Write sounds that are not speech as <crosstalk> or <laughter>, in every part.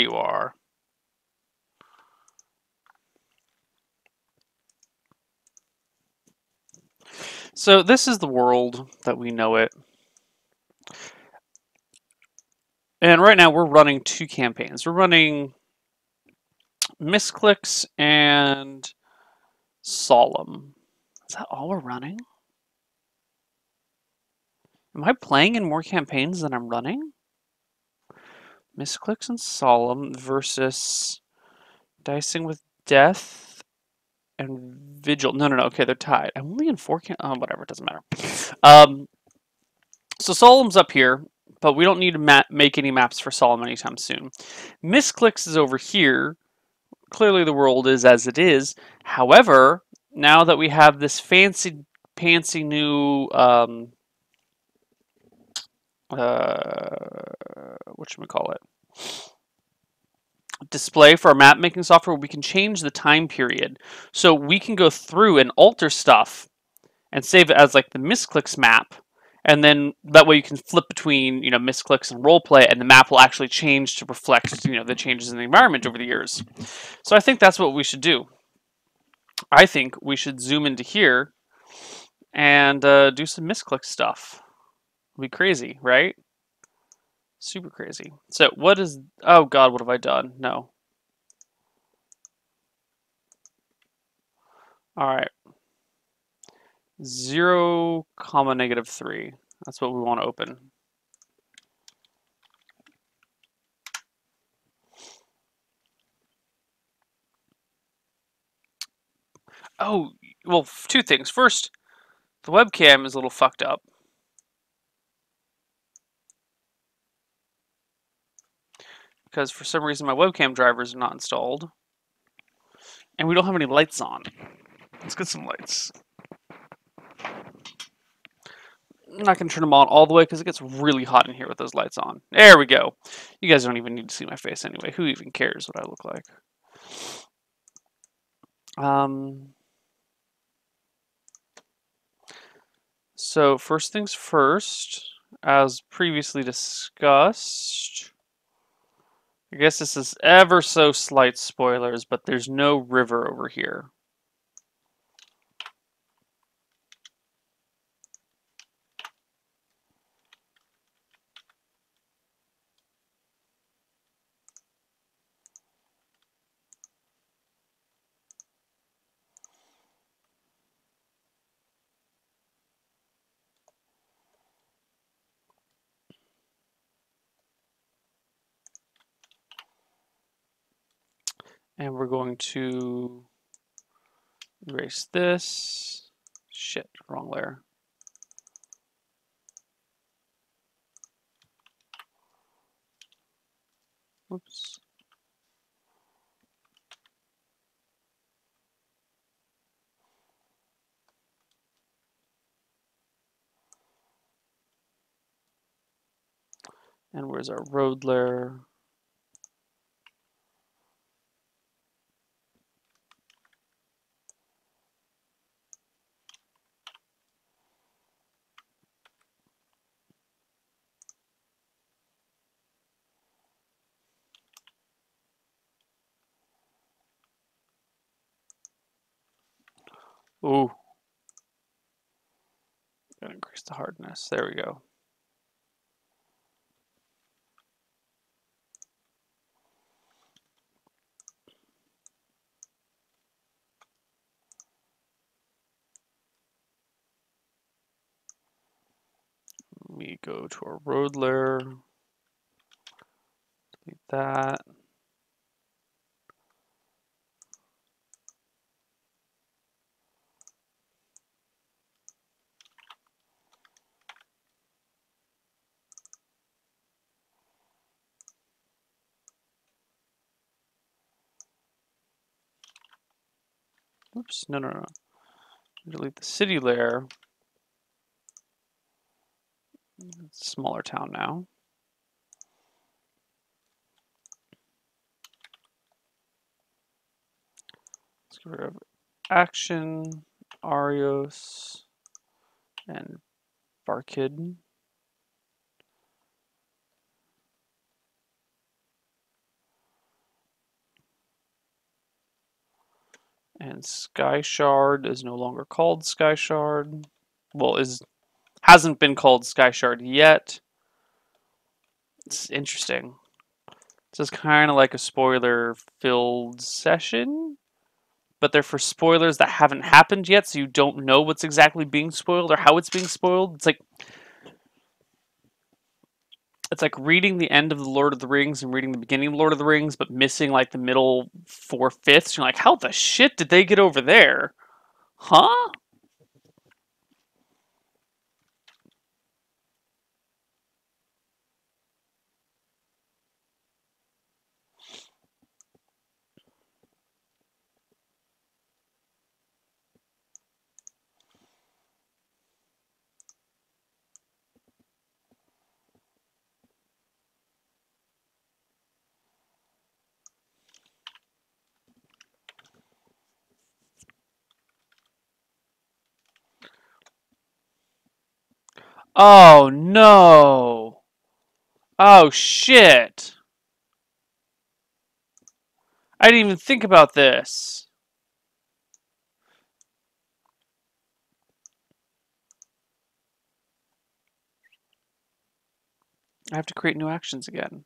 you are. So this is the world that we know it. And right now we're running two campaigns. We're running Misclicks and Solum. Is that all we're running? Am I playing in more campaigns than I'm running? Misclicks and Solum versus Dicing with Death and Vigil. No, no, no. Okay, they're tied. I'm only in four. Oh, whatever. It doesn't matter. Um, so Solum's up here, but we don't need to ma- make any maps for Solum anytime soon. Misclicks is over here. Clearly, the world is as it is. However, now that we have this fancy, fancy new um, uh, what should we call it? Display for our map making software, we can change the time period. So we can go through and alter stuff and save it as like the misclicks map. And then that way you can flip between, you know, misclicks and roleplay and the map will actually change to reflect, you know, the changes in the environment over the years. So I think that's what we should do. I think we should zoom into here and uh, do some misclick stuff. It'll be crazy, right? Super crazy. So what is... Oh god, what have I done? No. Alright. 0, comma negative 3. That's what we want to open. Oh, well, two things. First, the webcam is a little fucked up. Because for some reason my webcam drivers are not installed. And we don't have any lights on. Let's get some lights. I'm not going to turn them on all the way because it gets really hot in here with those lights on. There we go. You guys don't even need to see my face anyway. Who even cares what I look like? Um, so first things first, as previously discussed, I guess this is ever so slight spoilers, but there's no river over here. And we're going to erase this. Shit, wrong layer. Oops. And where's our road layer? Ooh. Gonna increase the hardness. There we go. We go to our road layer. Delete that. Oops, no, no, no. Delete the city layer. Smaller town now. Let's get rid of action, Arios, and Barkid. And Sky Shard is no longer called Sky Shard. Well, is hasn't been called Sky Shard yet. It's interesting. This is kind of like a spoiler-filled session, but they're for spoilers that haven't happened yet, so you don't know what's exactly being spoiled or how it's being spoiled. It's like it's like reading the end of the Lord of the Rings and reading the beginning of Lord of the Rings, but missing like the middle four fifths. You're like, how the shit did they get over there? Huh? Oh no. Oh shit. I didn't even think about this. I have to create new actions again.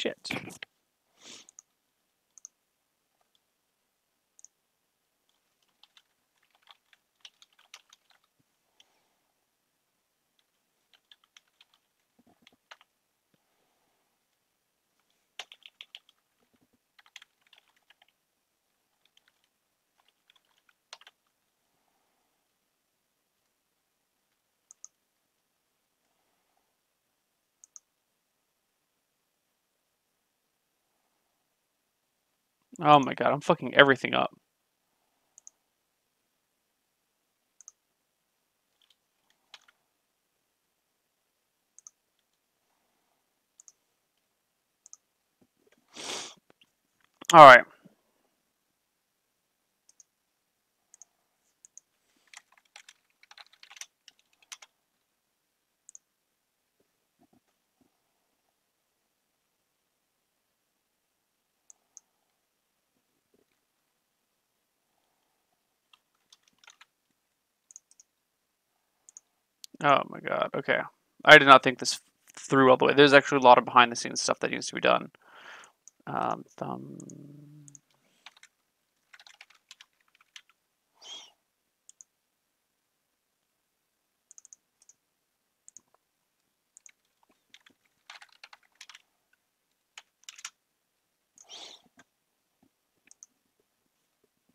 Shit. Oh my god, I'm fucking everything up. All right. Oh my god. Okay. I did not think this through all the way. There's actually a lot of behind the scenes stuff that needs to be done. Um, thumb.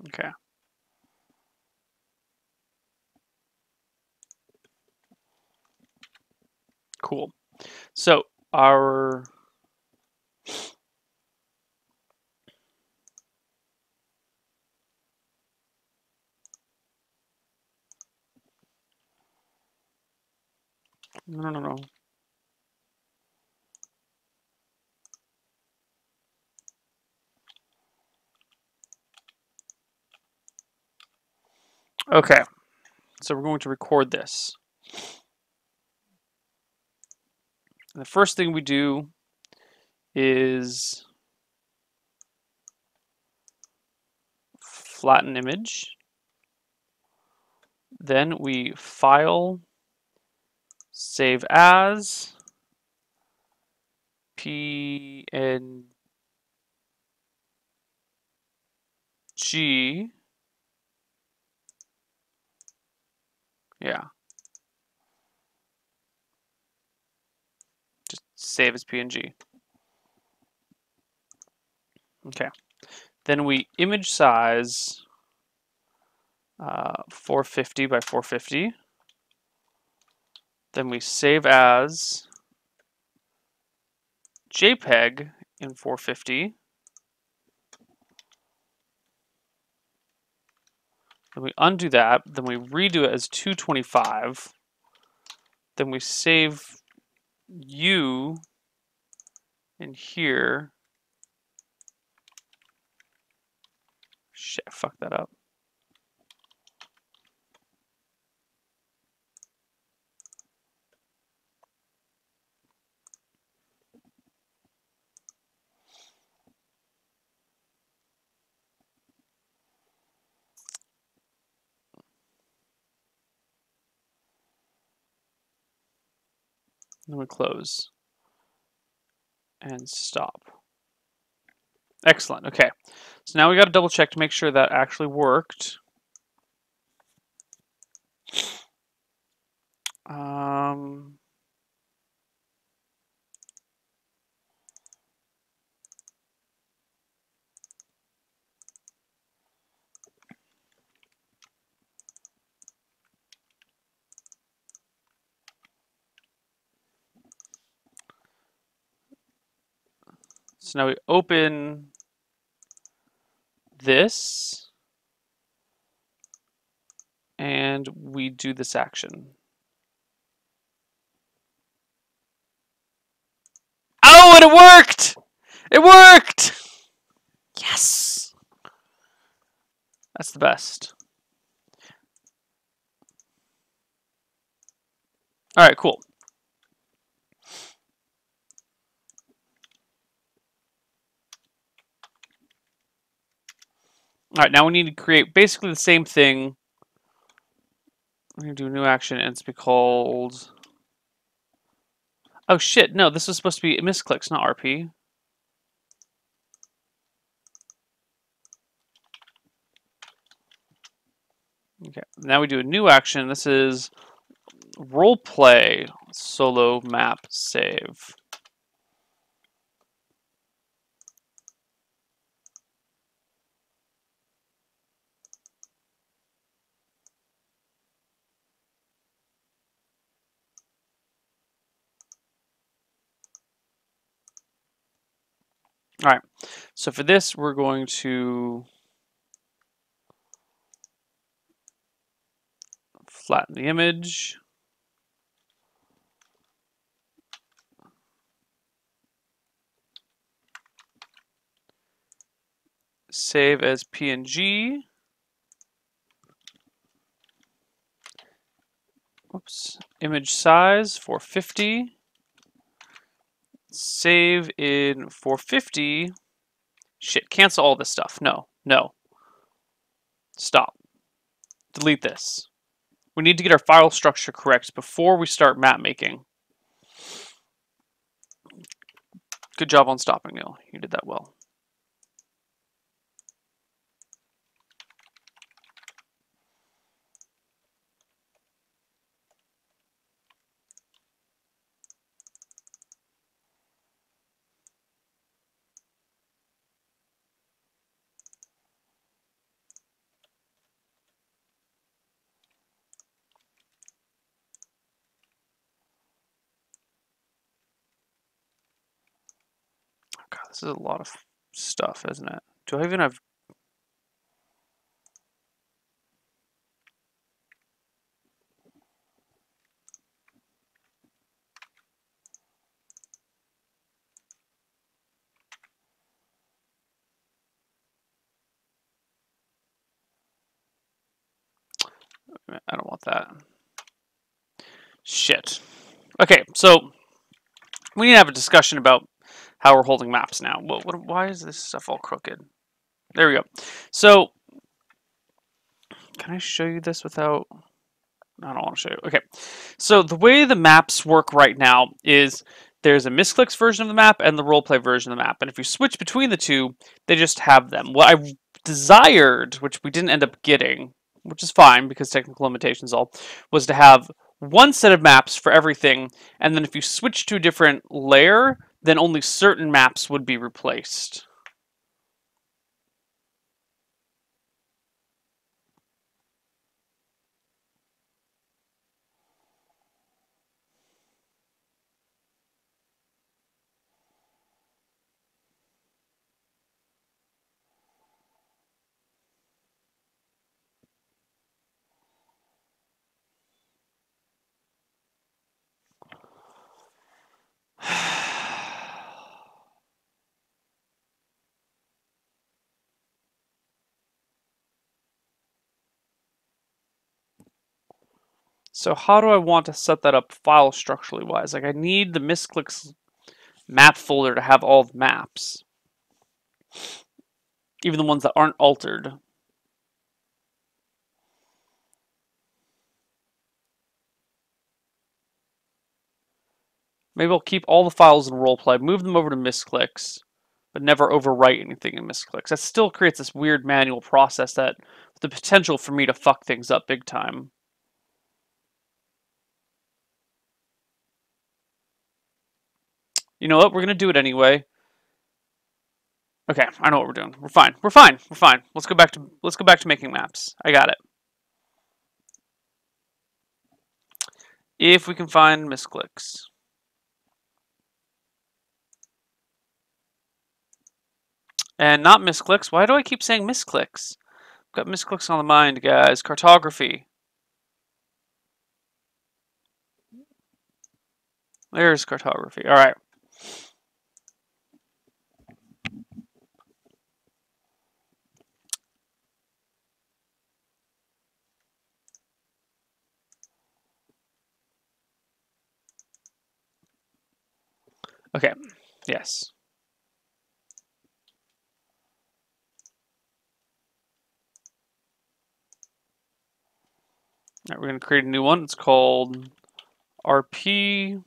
Okay. Cool. So our no no no. Okay. So we're going to record this. The first thing we do is flatten image. Then we file, save as, PNG, yeah. Save as PNG. Okay. Then we image size uh, 450 by 450. Then we save as JPEG in 450. Then we undo that. Then we redo it as 225. Then we save U in here. Shit, fuck that up. Then we close and stop. Excellent. Okay. So now we got to double check to make sure that actually worked. Um, so now we open this and we do this action. Oh, and it worked! It worked! Yes! That's the best. All right, cool. All right, now we need to create basically the same thing. We're going to do a new action and it's be called... Oh shit, no, this was supposed to be misclicks, not RP. Okay, now we do a new action. This is role play solo map save. All right, so for this, we're going to flatten the image. Save as PNG. Oops, image size 450 save in 450. Shit, cancel all this stuff. No, no. Stop. Delete this. We need to get our file structure correct before we start map making. Good job on stopping, Neal. You did that well. This is a lot of stuff, isn't it? Do I even have... I don't want that. Shit. Okay, so we need to have a discussion about how we're holding maps now. What, what, why is this stuff all crooked? There we go. So, can I show you this without... I don't want to show you. Okay. So the way the maps work right now is there's a misclicks version of the map and the roleplay version of the map. And if you switch between the two, they just have them. What I desired, which we didn't end up getting, which is fine because technical limitations all, was to have one set of maps for everything. And then if you switch to a different layer, then only certain maps would be replaced. So how do I want to set that up file structurally wise? Like I need the misclicks map folder to have all the maps. Even the ones that aren't altered. Maybe I'll keep all the files in roleplay, move them over to misclicks, but never overwrite anything in misclicks. That still creates this weird manual process that the potential for me to fuck things up big time. You know what? We're gonna do it anyway. Okay, I know what we're doing. We're fine. We're fine. We're fine. Let's go back to let's go back to making maps. I got it. If we can find misclicks. And not misclicks. Why do I keep saying misclicks? I've got misclicks on the mind, guys. Cartography. There's cartography. All right. Okay. Yes. We're going to create a new one. It's called RP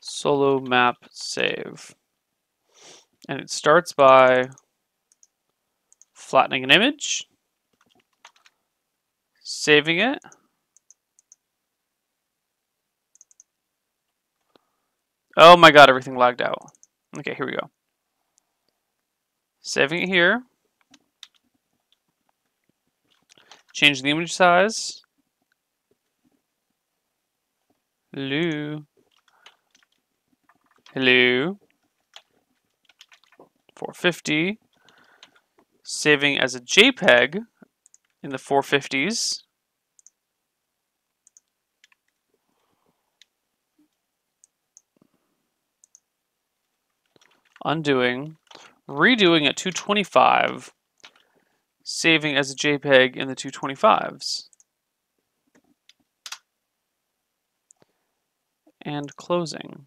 solo map save. And it starts by flattening an image, saving it, Oh my god, everything lagged out. Okay, here we go. Saving it here. Change the image size. Hello. Hello. 450. Saving as a JPEG in the 450s. Undoing. Redoing at 225. Saving as a JPEG in the 225s. and closing.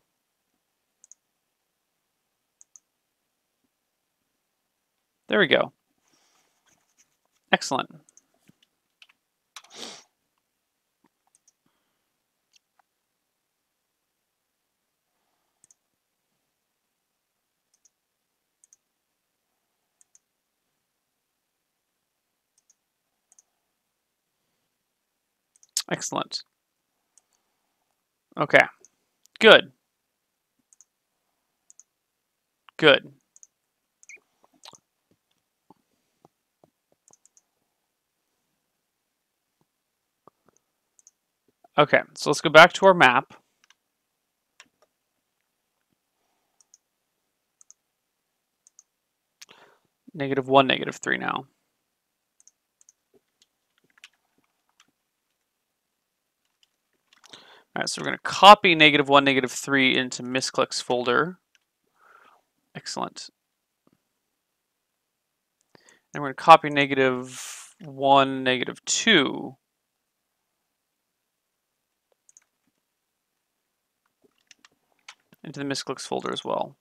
There we go. Excellent. Excellent. Okay. Good. Good. Okay, so let's go back to our map. Negative 1, negative 3 now. All right, so we're going to copy negative 1, negative 3 into misclicks folder. Excellent. And we're going to copy negative 1, negative 2 into the misclicks folder as well.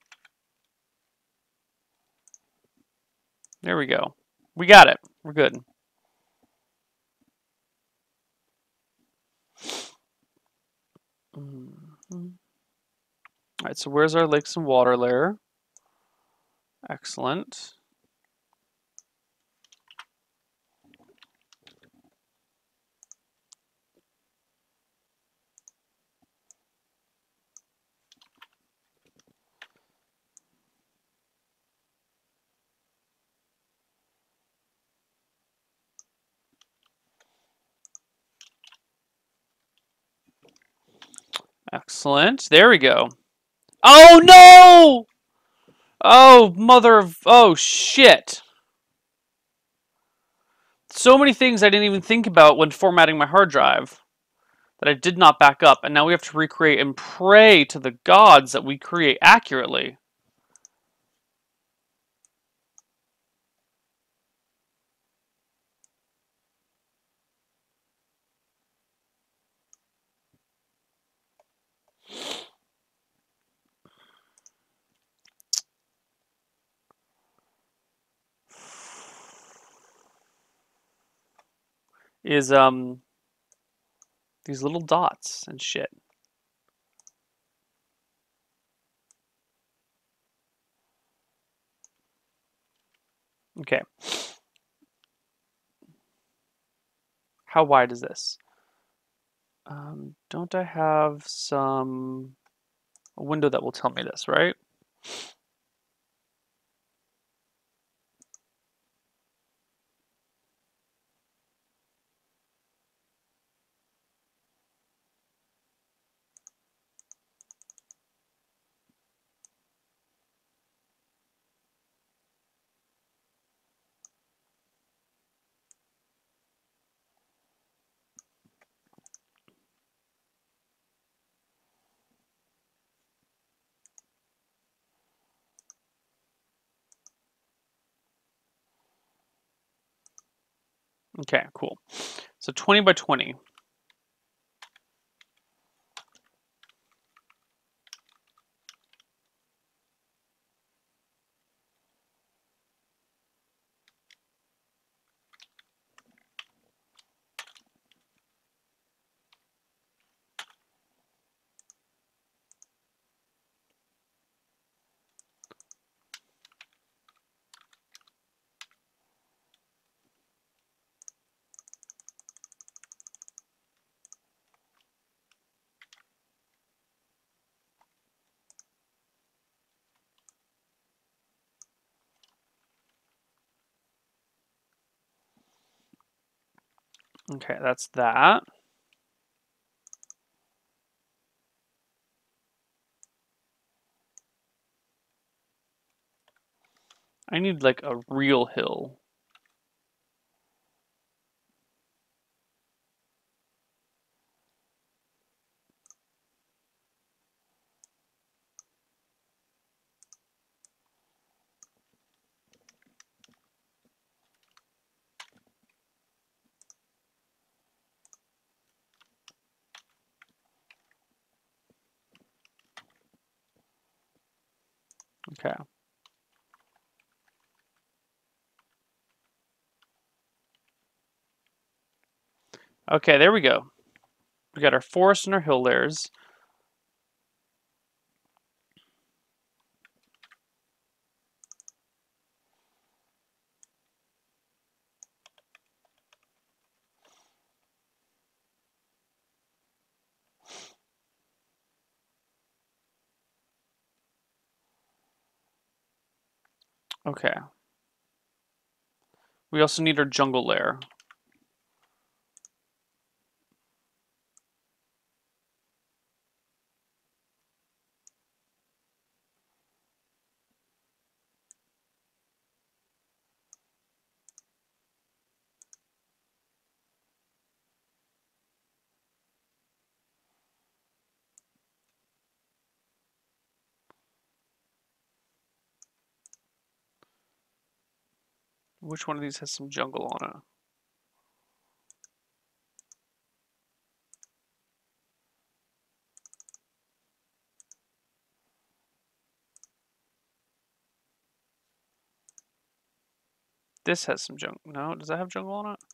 There we go. We got it. We're good. Mm -hmm. All right, so where's our lakes and water layer? Excellent. Excellent. There we go. Oh, no! Oh, mother of... Oh, shit. So many things I didn't even think about when formatting my hard drive that I did not back up. And now we have to recreate and pray to the gods that we create accurately. is um, these little dots and shit. Okay. How wide is this? Um, don't I have some a window that will tell me this, right? Okay, cool. So 20 by 20. Okay, that's that. I need like a real hill. Okay. Okay, there we go. We got our forest and our hill layers. Okay. We also need our jungle layer. Which one of these has some jungle on it? This has some jungle. No, does that have jungle on it?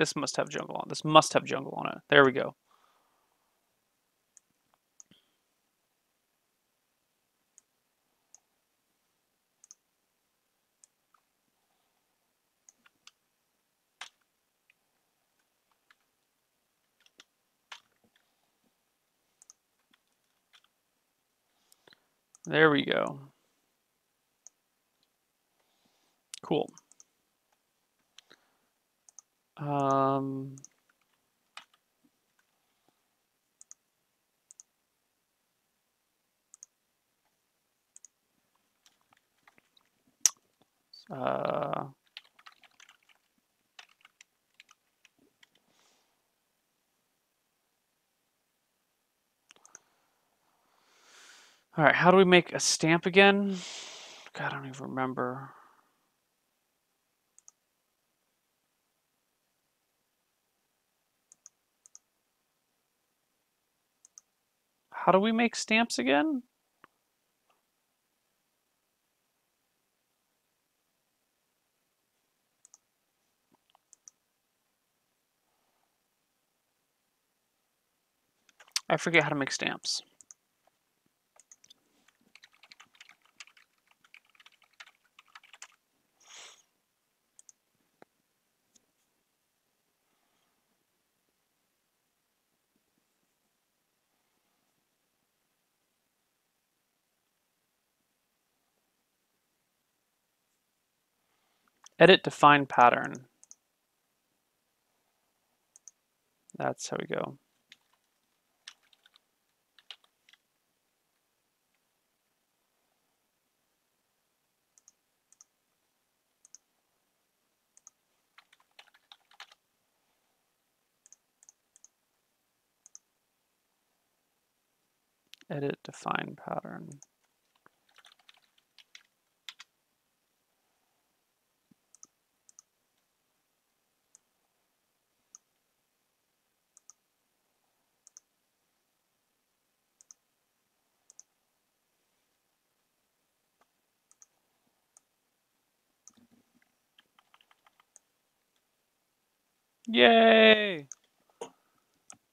This must have jungle on. This must have jungle on it. There we go. There we go. Cool. Um, uh, all right, how do we make a stamp again? God, I don't even remember. How do we make stamps again? I forget how to make stamps. Edit define pattern. That's how we go. Edit define pattern. Yay!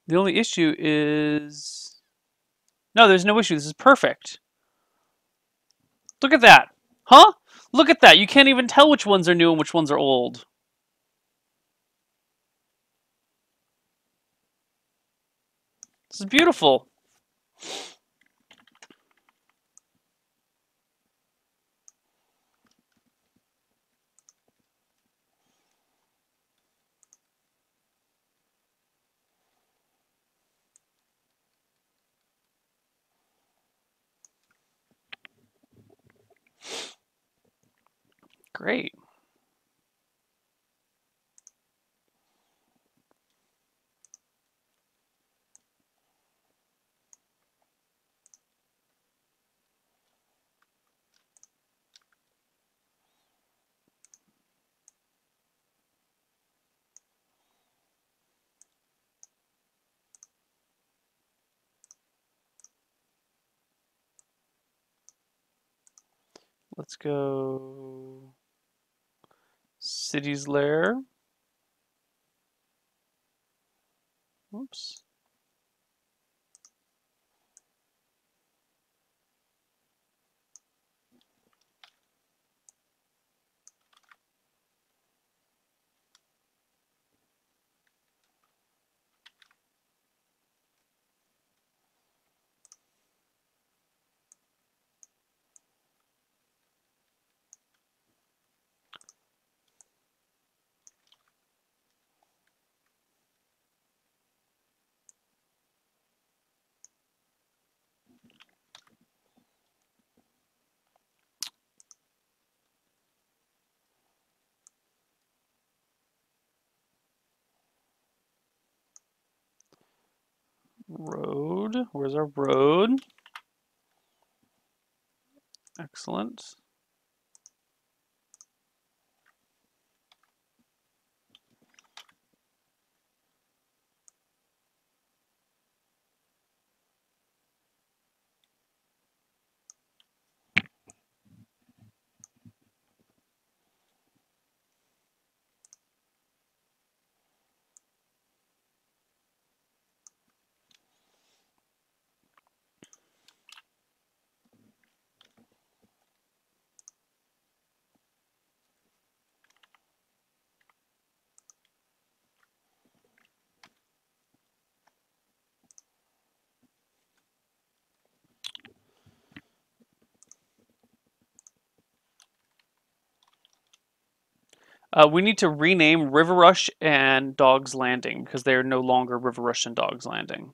The only issue is... No, there's no issue. This is perfect. Look at that. Huh? Look at that. You can't even tell which ones are new and which ones are old. This is beautiful. Great. Let's go city's lair. Oops. Road. Where's our road? Excellent. Uh, we need to rename River Rush and Dog's Landing because they are no longer River Rush and Dog's Landing.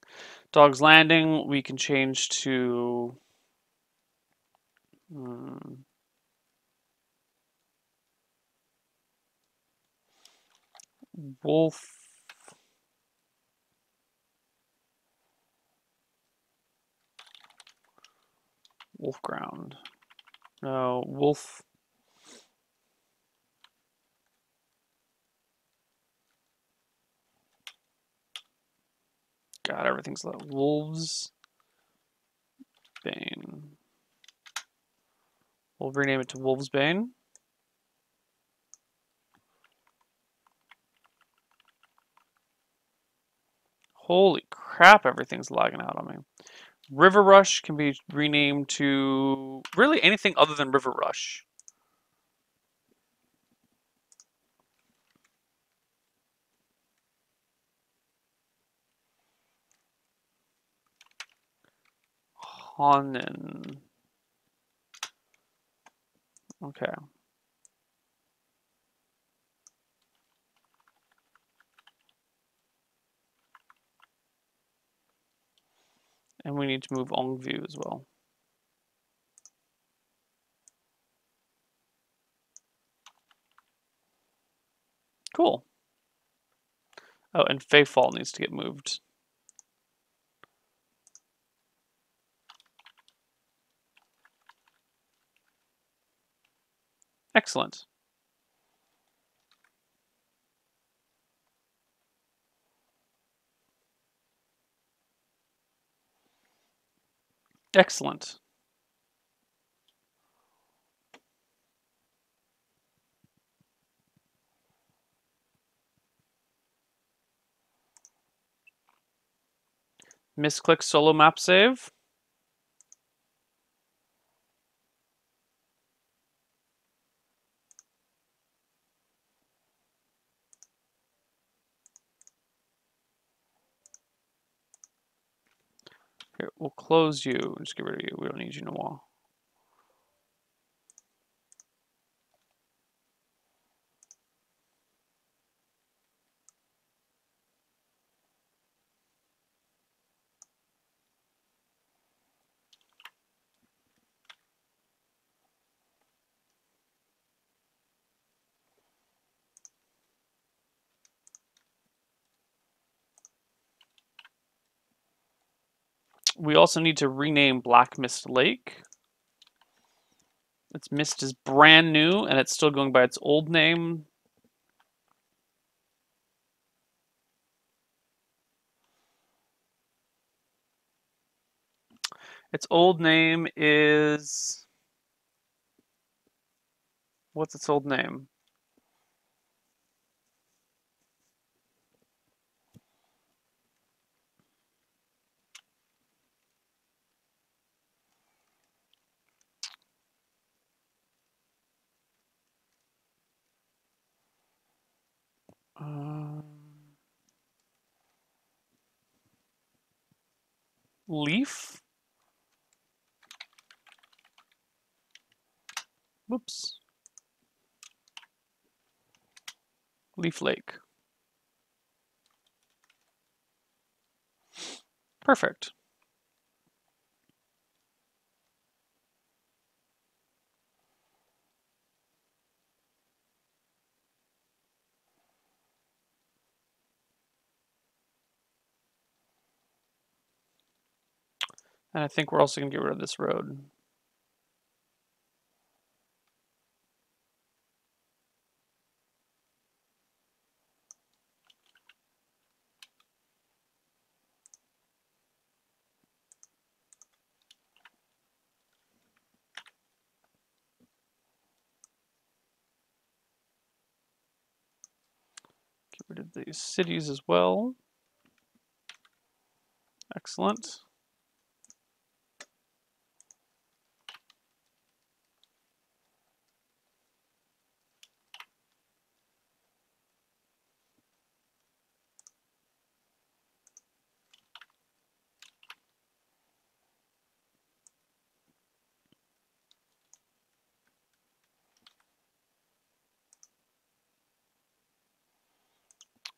Dog's Landing we can change to. Hmm, Wolf. Wolf Ground. No, Wolf. God, everything's low. Wolves. Bane. We'll rename it to Wolves Bane. Holy crap. everything's lagging out on me. River Rush can be renamed to really anything other than River Rush. Okay. And we need to move Ongview as well. Cool. Oh, and Fayfall needs to get moved. Excellent. Excellent. Misclick Solum map save. We'll close you. Just get rid of you. We don't need you no more. We also need to rename Black Mist Lake. Its mist is brand new and it's still going by its old name. Its old name is. What's its old name? Um, leaf? Whoops. Leaf Lake. Perfect. And I think we're also going to get rid of this road. Get rid of these cities as well. Excellent.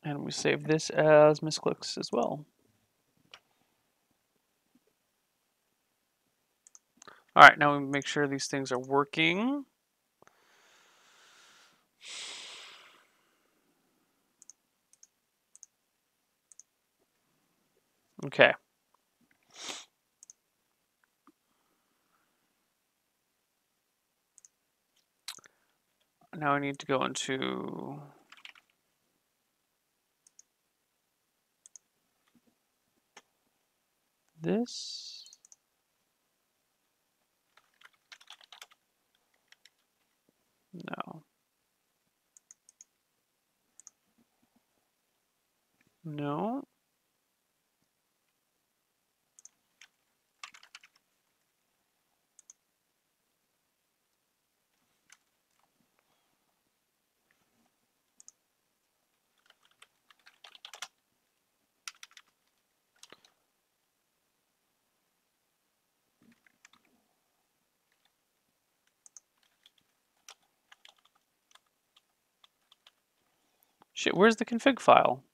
And we save this as misclicks as well. All right, now we make sure these things are working. Okay. Now I need to go into this. No. No. Shit, where's the config file?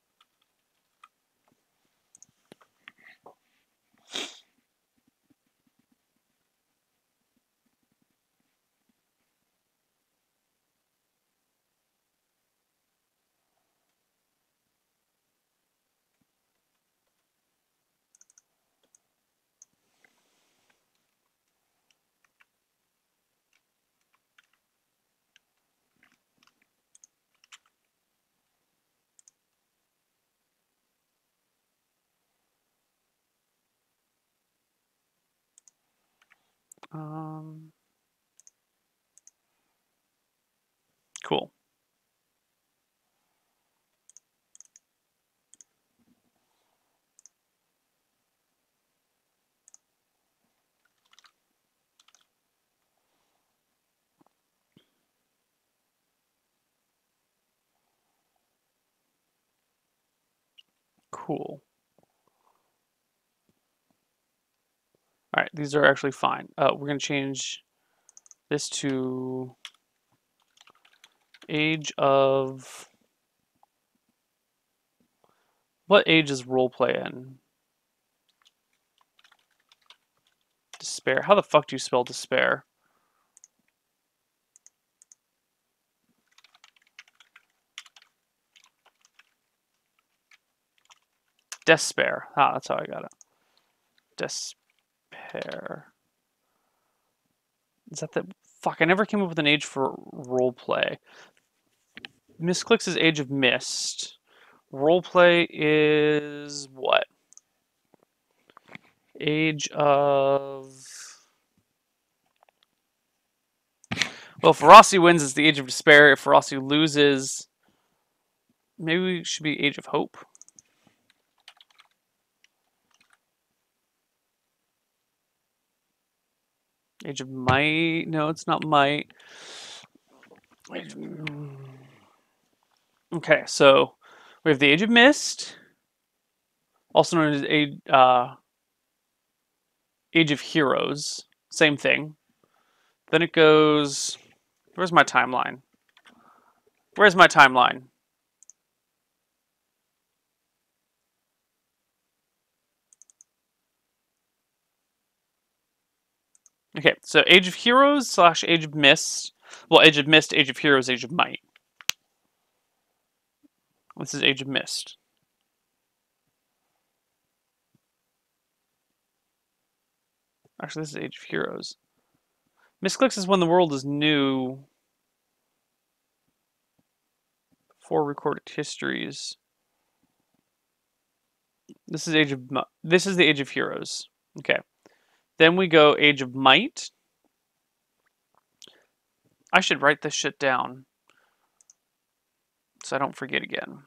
Um, cool. Cool. All right, these are actually fine. Uh, we're going to change this to age of... What age is roleplay in? Despair. How the fuck do you spell despair? Despair. Ah, that's how I got it. Despair pair. Is that the fuck? I never came up with an age for roleplay. Misclicks is Age of Mist. Roleplay is what? Age of. Well, if Rossi wins, it's the Age of Despair. If Rossi loses, maybe it should be Age of Hope. Age of Might. No, it's not Might. Okay, so we have the Age of Mist, also known as Age, uh, Age of Heroes. Same thing. Then it goes. Where's my timeline? Where's my timeline? Okay, so Age of Heroes slash Age of Mist. Well, Age of Mist, Age of Heroes, Age of Might. This is Age of Mist. Actually, this is Age of Heroes. Misclicks is when the world is new. Four recorded histories. This is Age of this is the Age of Heroes. Okay. Then we go Age of Might. I should write this shit down so I don't forget again.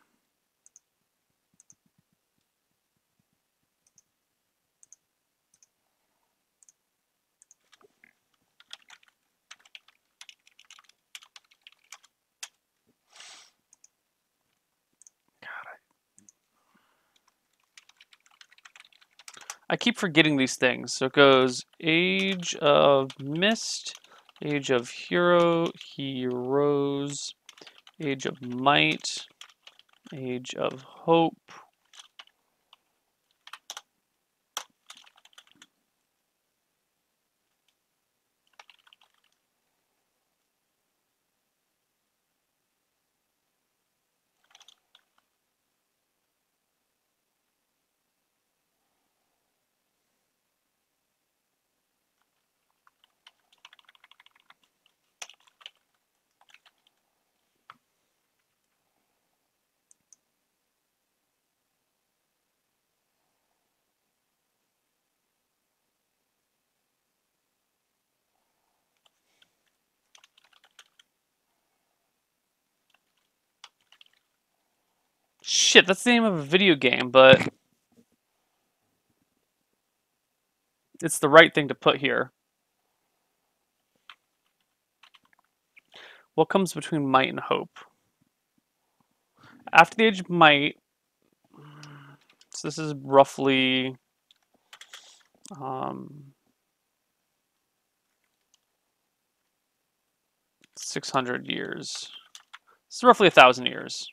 I keep forgetting these things. So it goes Age of Mist, Age of Hero, Heroes, Age of Might, Age of Hope, Shit, that's the name of a video game, but it's the right thing to put here. What comes between might and hope? After the age of might, so this is roughly um, 600 years. It's roughly a thousand years.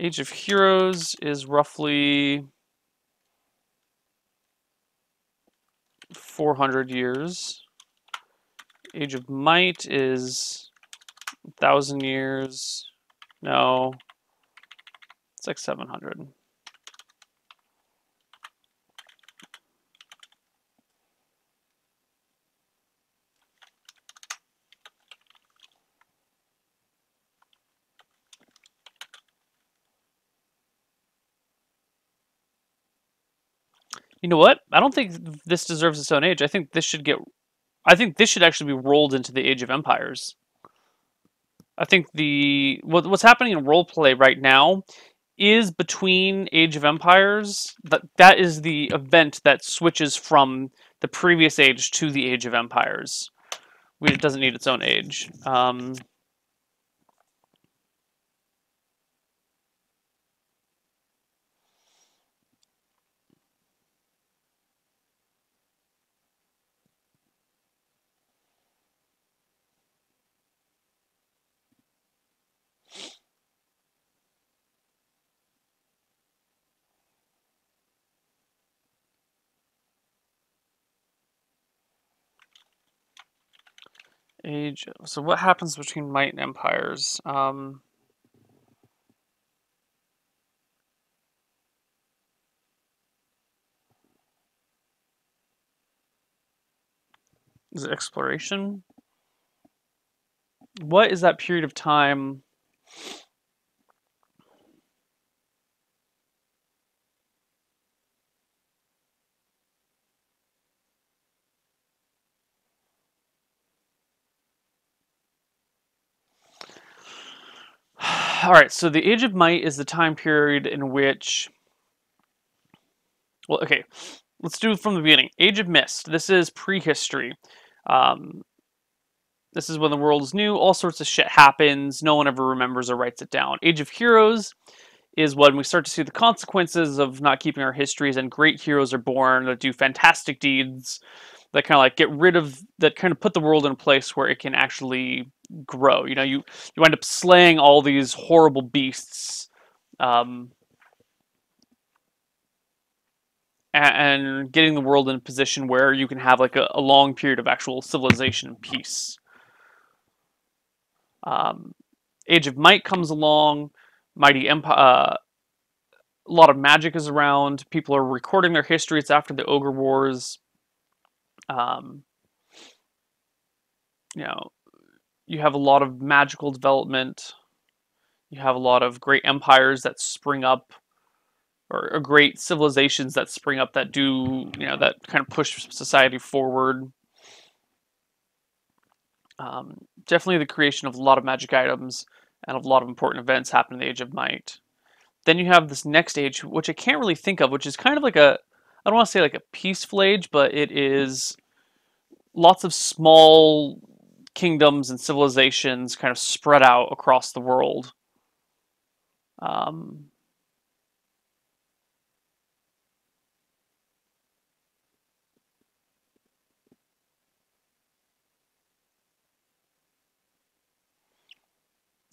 Age of Heroes is roughly 400 years. Age of Might is 1,000 years. No, it's like 700. You know what? I don't think this deserves its own age. I think this should get. I think this should actually be rolled into the Age of Empires. I think the what, what's happening in roleplay right now is between Age of Empires. That that is the event that switches from the previous age to the Age of Empires. It doesn't need its own age. Um, Age. So what happens between might and empires? Um, is it exploration? What is that period of time? All right, so the Age of Might is the time period in which. Well, okay, let's do it from the beginning. Age of Mist. This is prehistory. Um, this is when the world is new. All sorts of shit happens. No one ever remembers or writes it down. Age of Heroes is when we start to see the consequences of not keeping our histories, and great heroes are born that do fantastic deeds that kind of like get rid of that kind of put the world in a place where it can actually grow. You know, you you end up slaying all these horrible beasts, um, and, and getting the world in a position where you can have like a, a long period of actual civilization and peace. Um, Age of Might comes along, Mighty Empire. Uh, a lot of magic is around. People are recording their history. It's after the Ogre Wars. Um, you know, you have a lot of magical development. You have a lot of great empires that spring up, or, or great civilizations that spring up that do, you know, that kind of push society forward. Um, definitely the creation of a lot of magic items and a lot of important events happen in the Age of Might. Then you have this next age, which I can't really think of, which is kind of like a, I don't want to say like a peaceful age, but it is lots of small kingdoms and civilizations kind of spread out across the world. Um,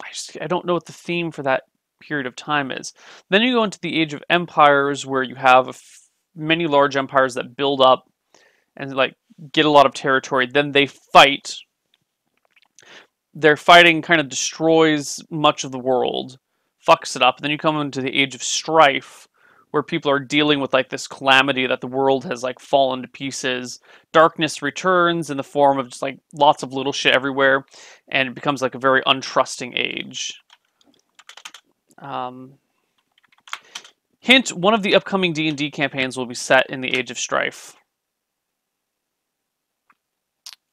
I just I don't know what the theme for that period of time is. Then you go into the Age of Empires, where you have many large empires that build up and like get a lot of territory. Then they fight. Their fighting kind of destroys much of the world, fucks it up. And then you come into the Age of Strife, where people are dealing with like this calamity that the world has like fallen to pieces. Darkness returns in the form of just like lots of little shit everywhere, and it becomes like a very untrusting age. Um, hint: one of the upcoming D and D campaigns will be set in the Age of Strife.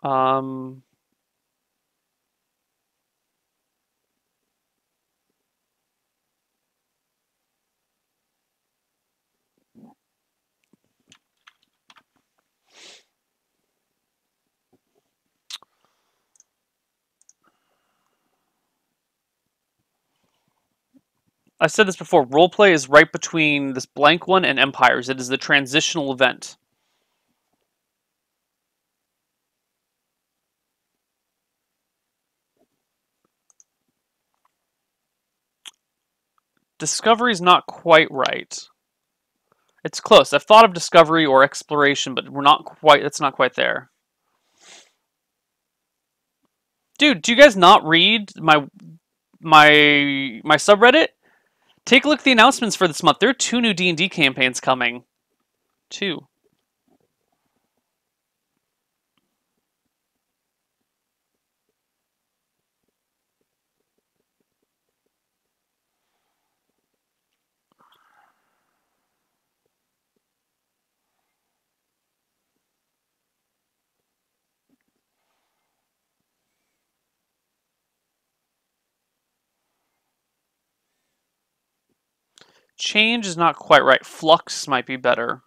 Um, I said this before, roleplay is right between this blank one and Empires. It is the transitional event. Discovery's not quite right. It's close. I've thought of discovery or exploration, but we're not quite. It's not quite there. Dude, do you guys not read my my my subreddit? Take a look at the announcements for this month. There are two new D and D campaigns coming. Two. Change is not quite right. Flux might be better.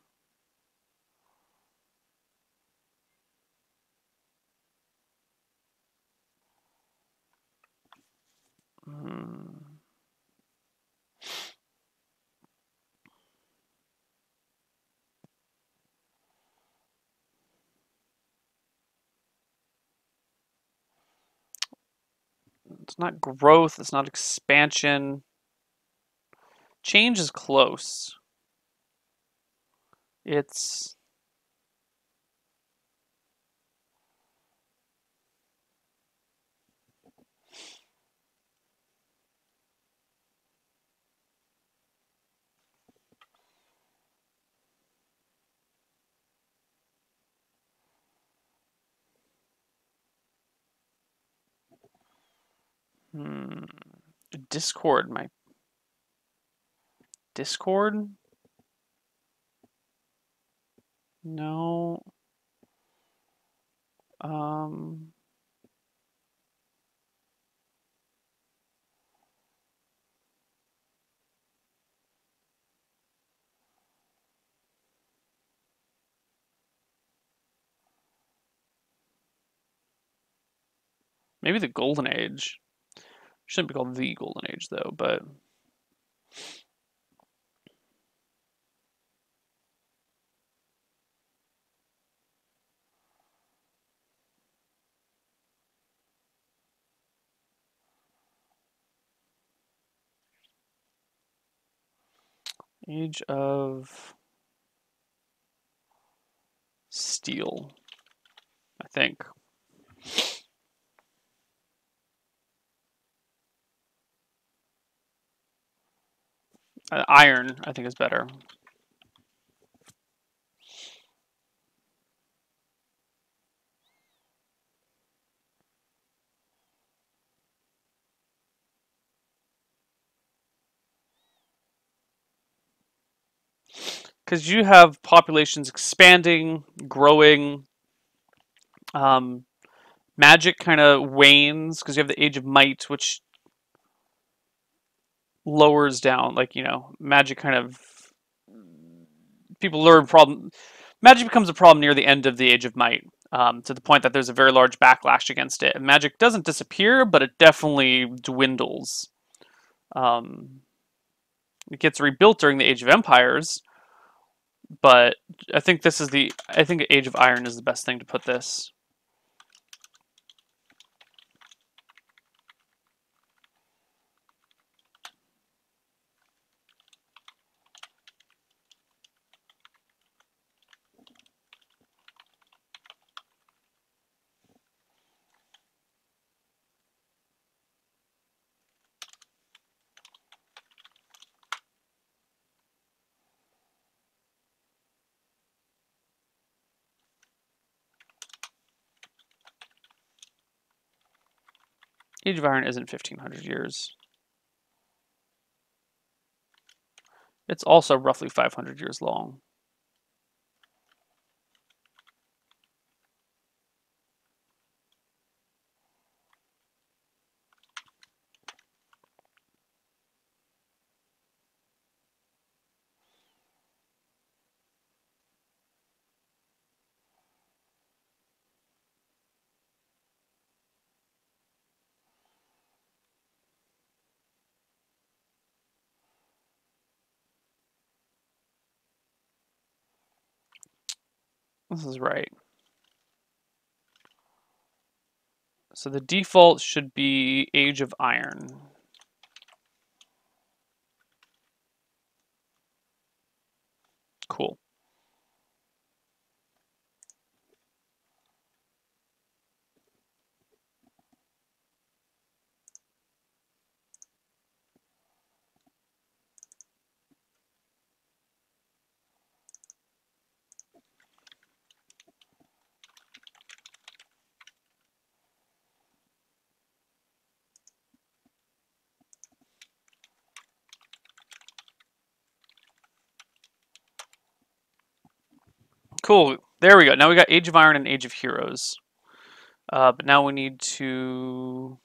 Hmm. It's not growth, it's not expansion. Change is close. It's hmm. Discord might Discord? No. Um. Maybe the Golden Age. Shouldn't be called the Golden Age though, but Age of Steel, I think. Uh, iron, I think, is better. Because you have populations expanding, growing. Um, magic kind of wanes because you have the Age of Might, which lowers down. Like you know, magic kind of people learn problem. Magic becomes a problem near the end of the Age of Might. Um, to the point that there's a very large backlash against it. And magic doesn't disappear, but it definitely dwindles. Um, it gets rebuilt during the Age of Empires, but I think this is the I think Age of Iron is the best thing to put this. Age of Iron isn't 1500 years. It's also roughly 500 years long. This is right. So the default should be Age of Iron. Cool. Cool. There we go. Now we got Age of Iron and Age of Heroes. Uh, but now we need to...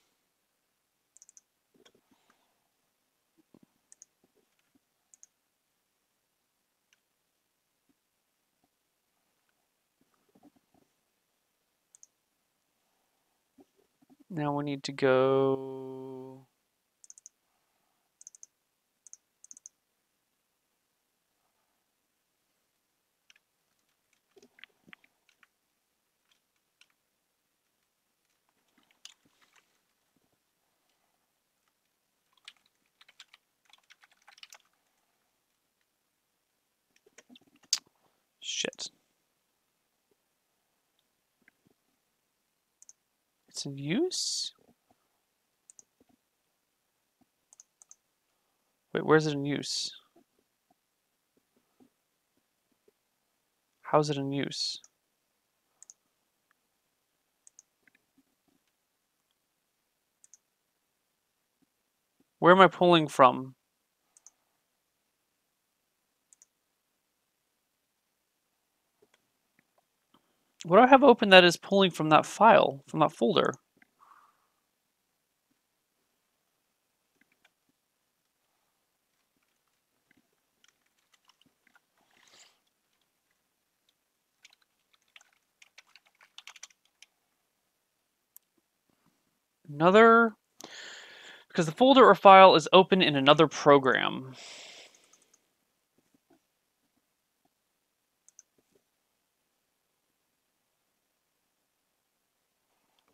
Now we need to go... Shit. It's in use? Wait, where's it in use? How's it in use? Where am I pulling from? What do I have open that is pulling from that file, from that folder? Another, because the folder or file is open in another program.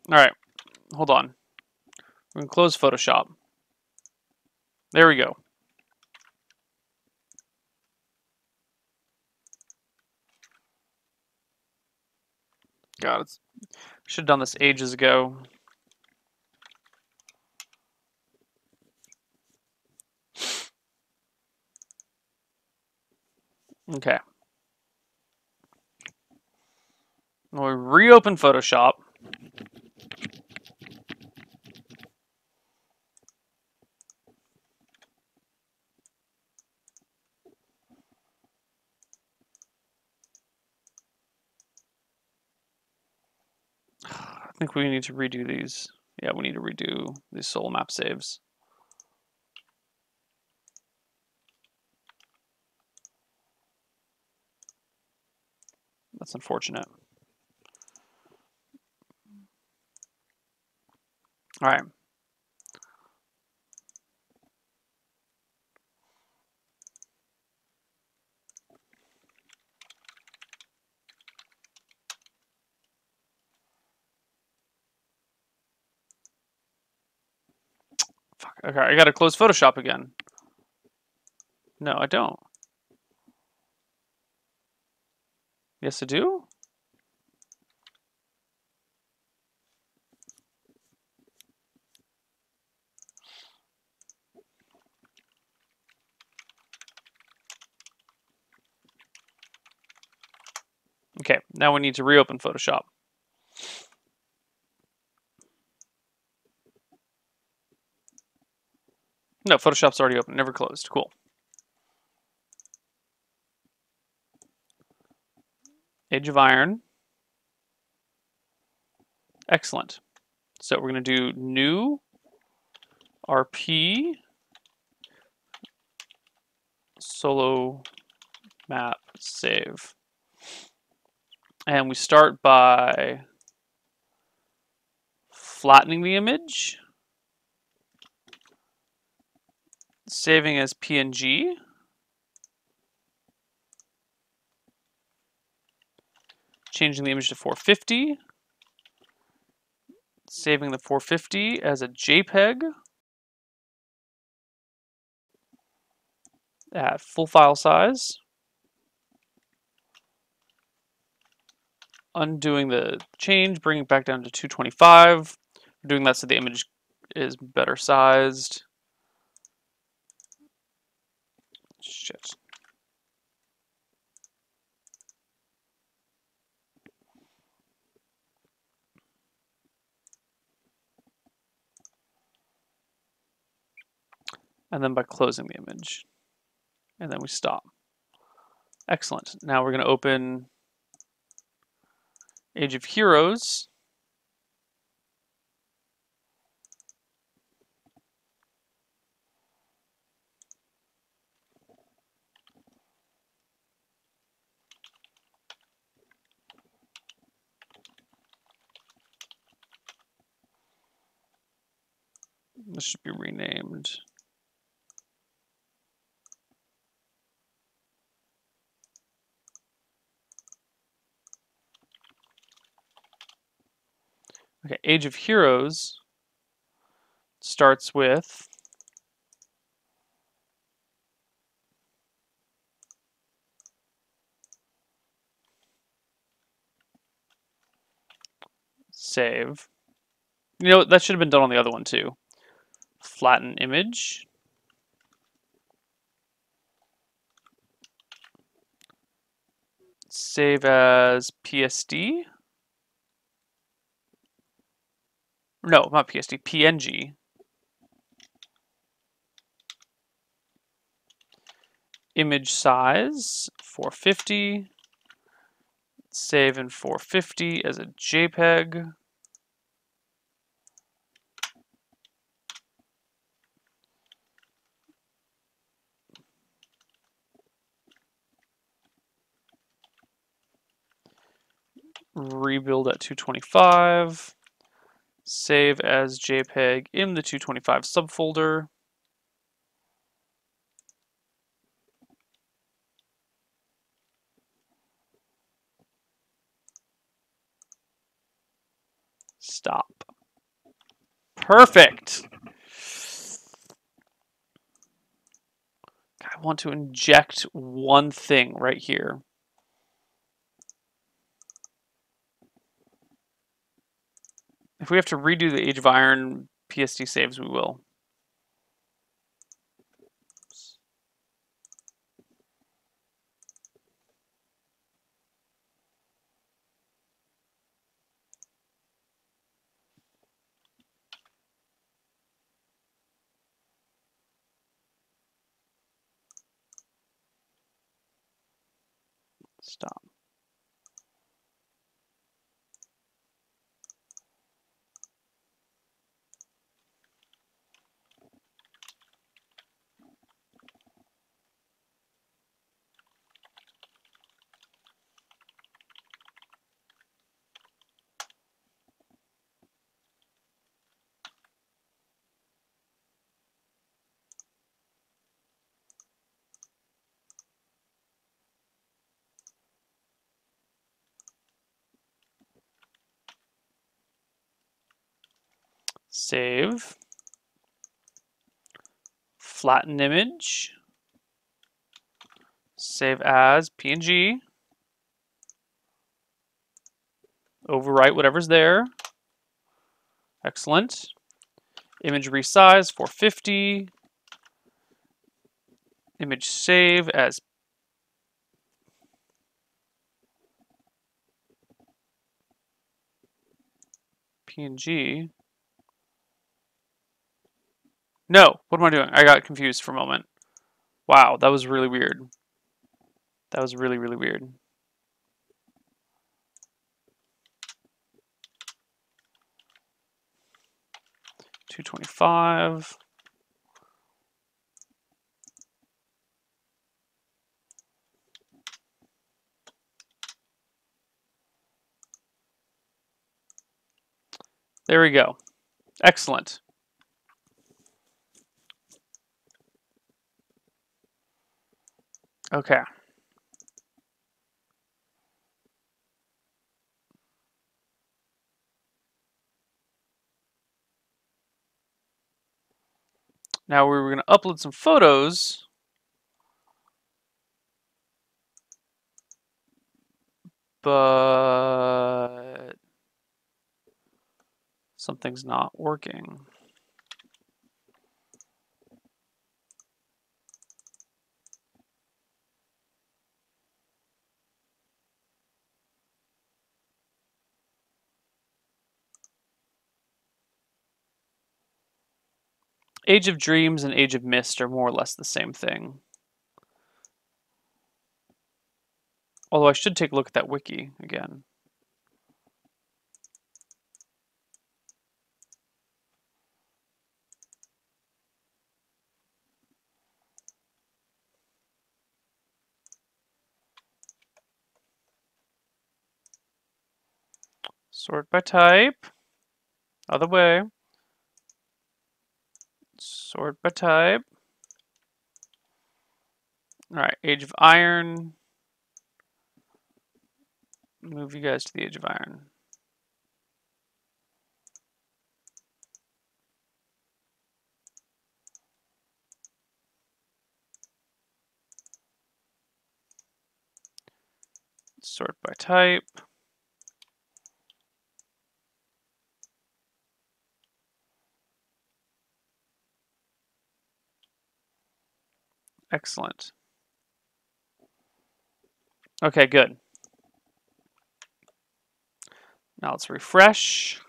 All right, hold on. We're gonna close Photoshop. There we go. God, it's, should have done this ages ago. Okay. We'll reopen Photoshop. I think we need to redo these. Yeah, we need to redo these Solum map saves. That's unfortunate. All right. Okay, I gotta close Photoshop again. No, I don't. Yes, I do? Okay, now we need to reopen Photoshop. No, Photoshop's already open, never closed. Cool. Age of Iron. Excellent. So we're going to do new RP Solum map save. And we start by flattening the image, saving as PNG. Changing the image to 450. Saving the 450 as a JPEG. At full file size. Undoing the change, bringing it back down to 225. Doing that so the image is better sized. And then by closing the image. And then we stop. Excellent. Now we're going to open Age of Heroes. Should be renamed. Okay, Age of Heroes starts with save. You know, that should have been done on the other one too. Flatten image. Save as PSD. No, not PSD, PNG. Image size, 450. Save in 450 as a JPEG. Rebuild at 225 save as JPEG in the 225 subfolder. Stop. Perfect. I want to inject one thing right here. If we have to redo the Age of Iron PSD saves, we will. Stop. Save. Flatten image. Save as PNG. Overwrite whatever's there. Excellent. Image resize 450. Image save as PNG. No, what am I doing? I got confused for a moment. Wow, that was really weird. That was really, really weird. Two twenty-five. There we go. Excellent. Okay. Now we were going to upload some photos. but something's not working. Age of Dreams and Age of Mist are more or less the same thing. Although I should take a look at that wiki again. Sort by type. Other way. Sort by type. All right, Age of Iron. Move you guys to the Age of Iron. Sort by type. Excellent. Okay, good. Now let's refresh.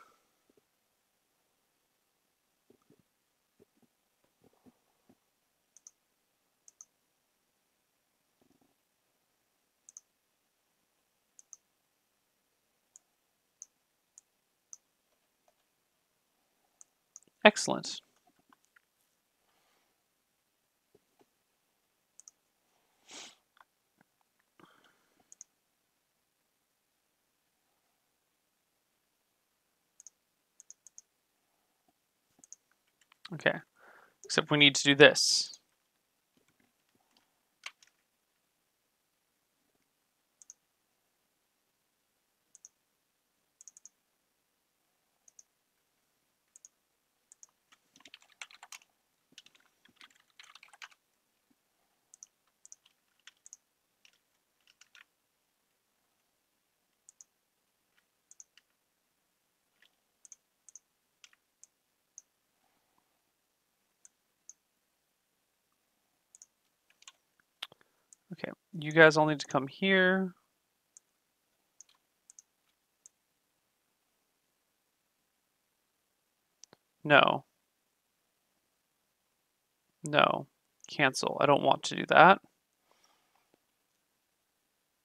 Excellent. Okay, except we need to do this. Okay, you guys all need to come here. No. No. Cancel. I don't want to do that.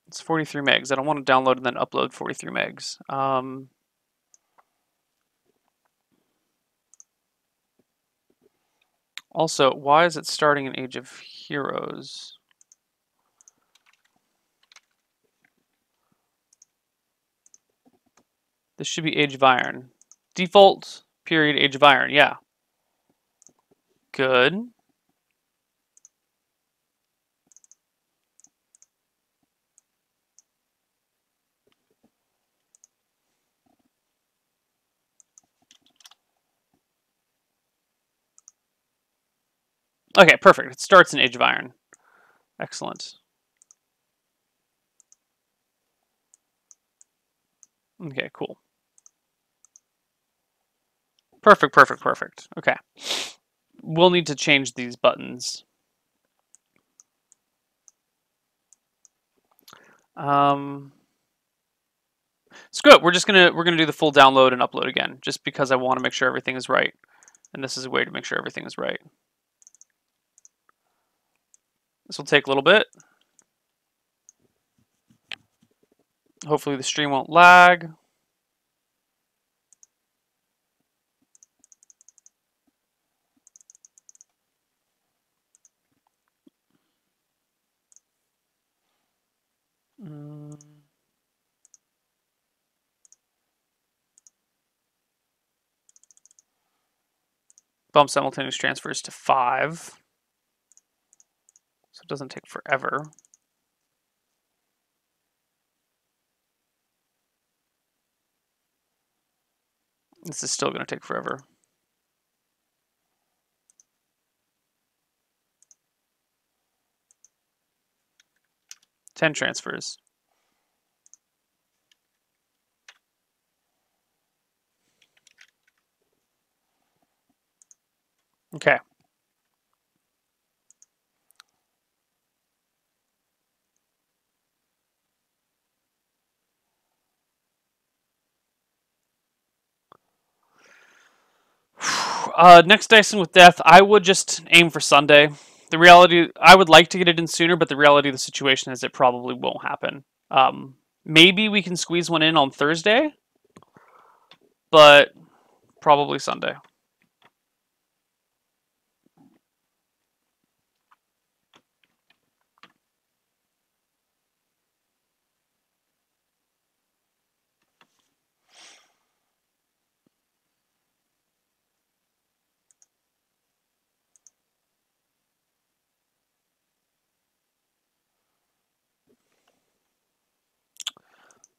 It's 43 megs. I don't want to download and then upload 43 megs. Um, also, why is it starting in Age of Heroes? This should be Age of Iron. Default period Age of Iron, yeah. Good. Okay, perfect. It starts in Age of Iron. Excellent. Okay, cool. Perfect, perfect, perfect. Okay. We'll need to change these buttons. Um, screw it. We're just gonna we're gonna do the full download and upload again, just because I want to make sure everything is right, and this is a way to make sure everything is right. This will take a little bit. Hopefully the stream won't lag. Mm. Bump simultaneous transfers to five. So it doesn't take forever. This is still going to take forever. Ten transfers. Okay. <sighs> Uh, next Dyson with Death, I would just aim for Sunday. The reality, I would like to get it in sooner, but the reality of the situation is it probably won't happen. Um, maybe we can squeeze one in on Thursday, but probably Sunday.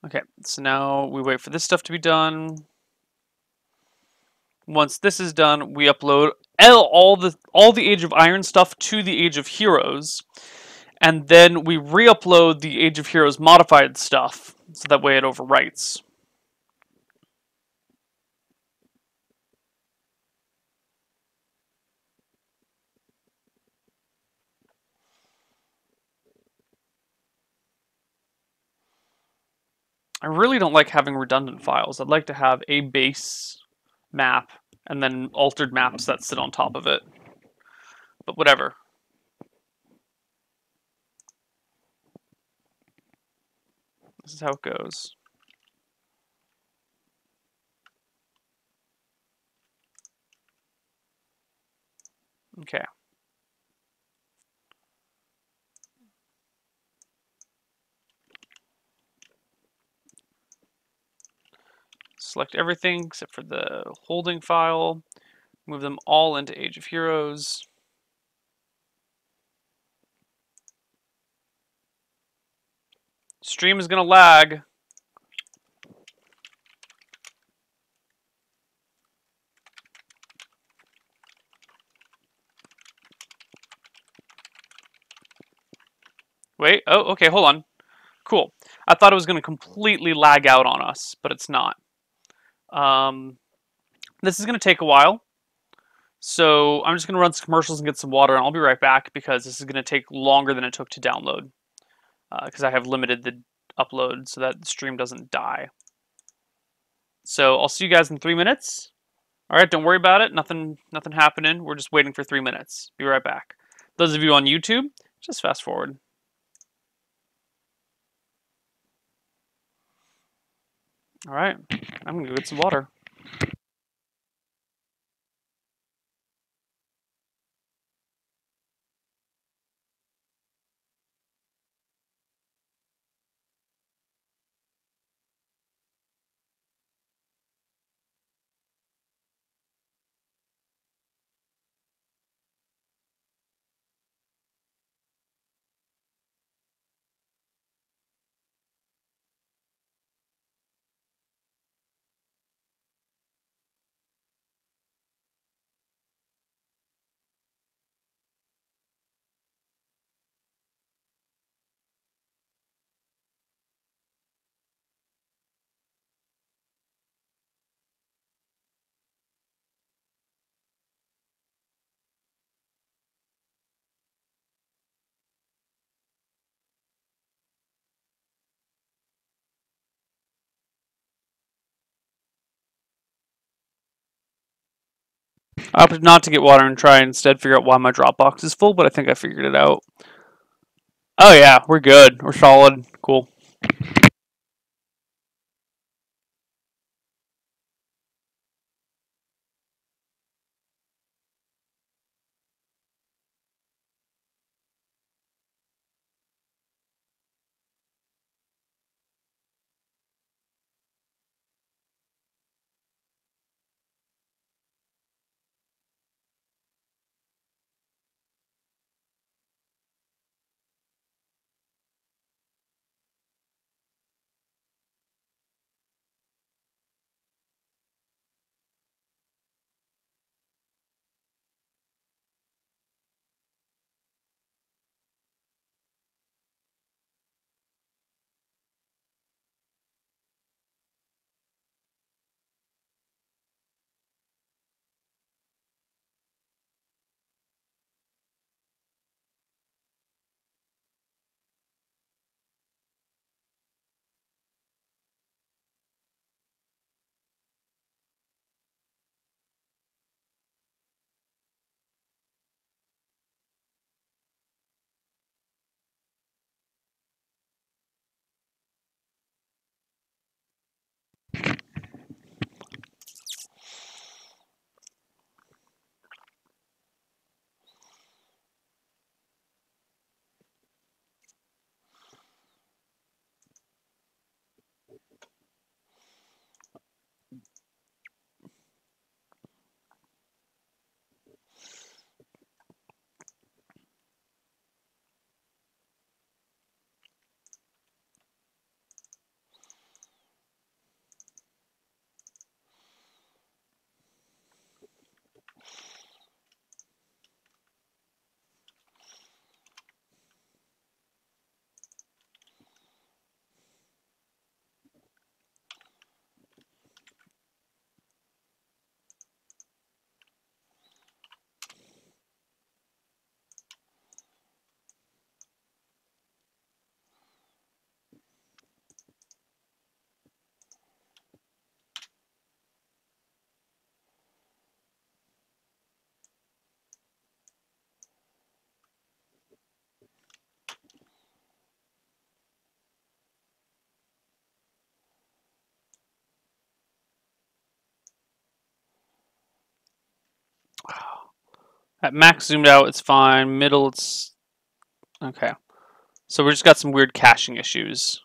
Okay, so now we wait for this stuff to be done. Once this is done, we upload all the all the Age of Iron stuff to the Age of Heroes, and then we re-upload the Age of Heroes modified stuff, so that way it overwrites. I really don't like having redundant files. I'd like to have a base map and then altered maps that sit on top of it. But whatever. This is how it goes. Okay. Select everything except for the holding file, move them all into Age of Heroes. Stream is going to lag. Wait, oh, okay, hold on. Cool. I thought it was going to completely lag out on us, but it's not. Um, this is going to take a while. So I'm just going to run some commercials and get some water, and I'll be right back because this is going to take longer than it took to download because uh, I have limited the upload so that the stream doesn't die. So I'll see you guys in three minutes. All right, don't worry about it. Nothing, nothing happening. We're just waiting for three minutes. Be right back. Those of you on YouTube, just fast forward. All right, I'm gonna go get some water. I opted not to get water and try instead figure out why my Dropbox is full, but I think I figured it out. Oh yeah, we're good. We're solid. Cool. At max zoomed out, it's fine. Middle, it's okay. So we just got some weird caching issues.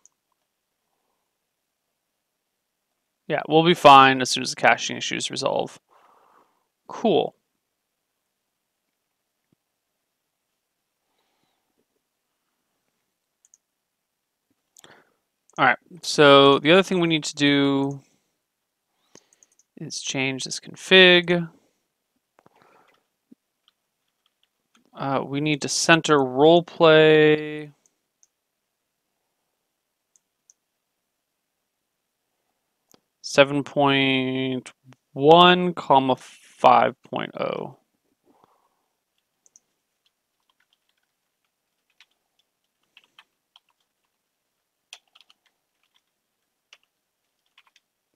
Yeah, we'll be fine as soon as the caching issues resolve. Cool. All right, so the other thing we need to do is change this config. Uh, we need to center Rollplay. Seven point one comma five oh.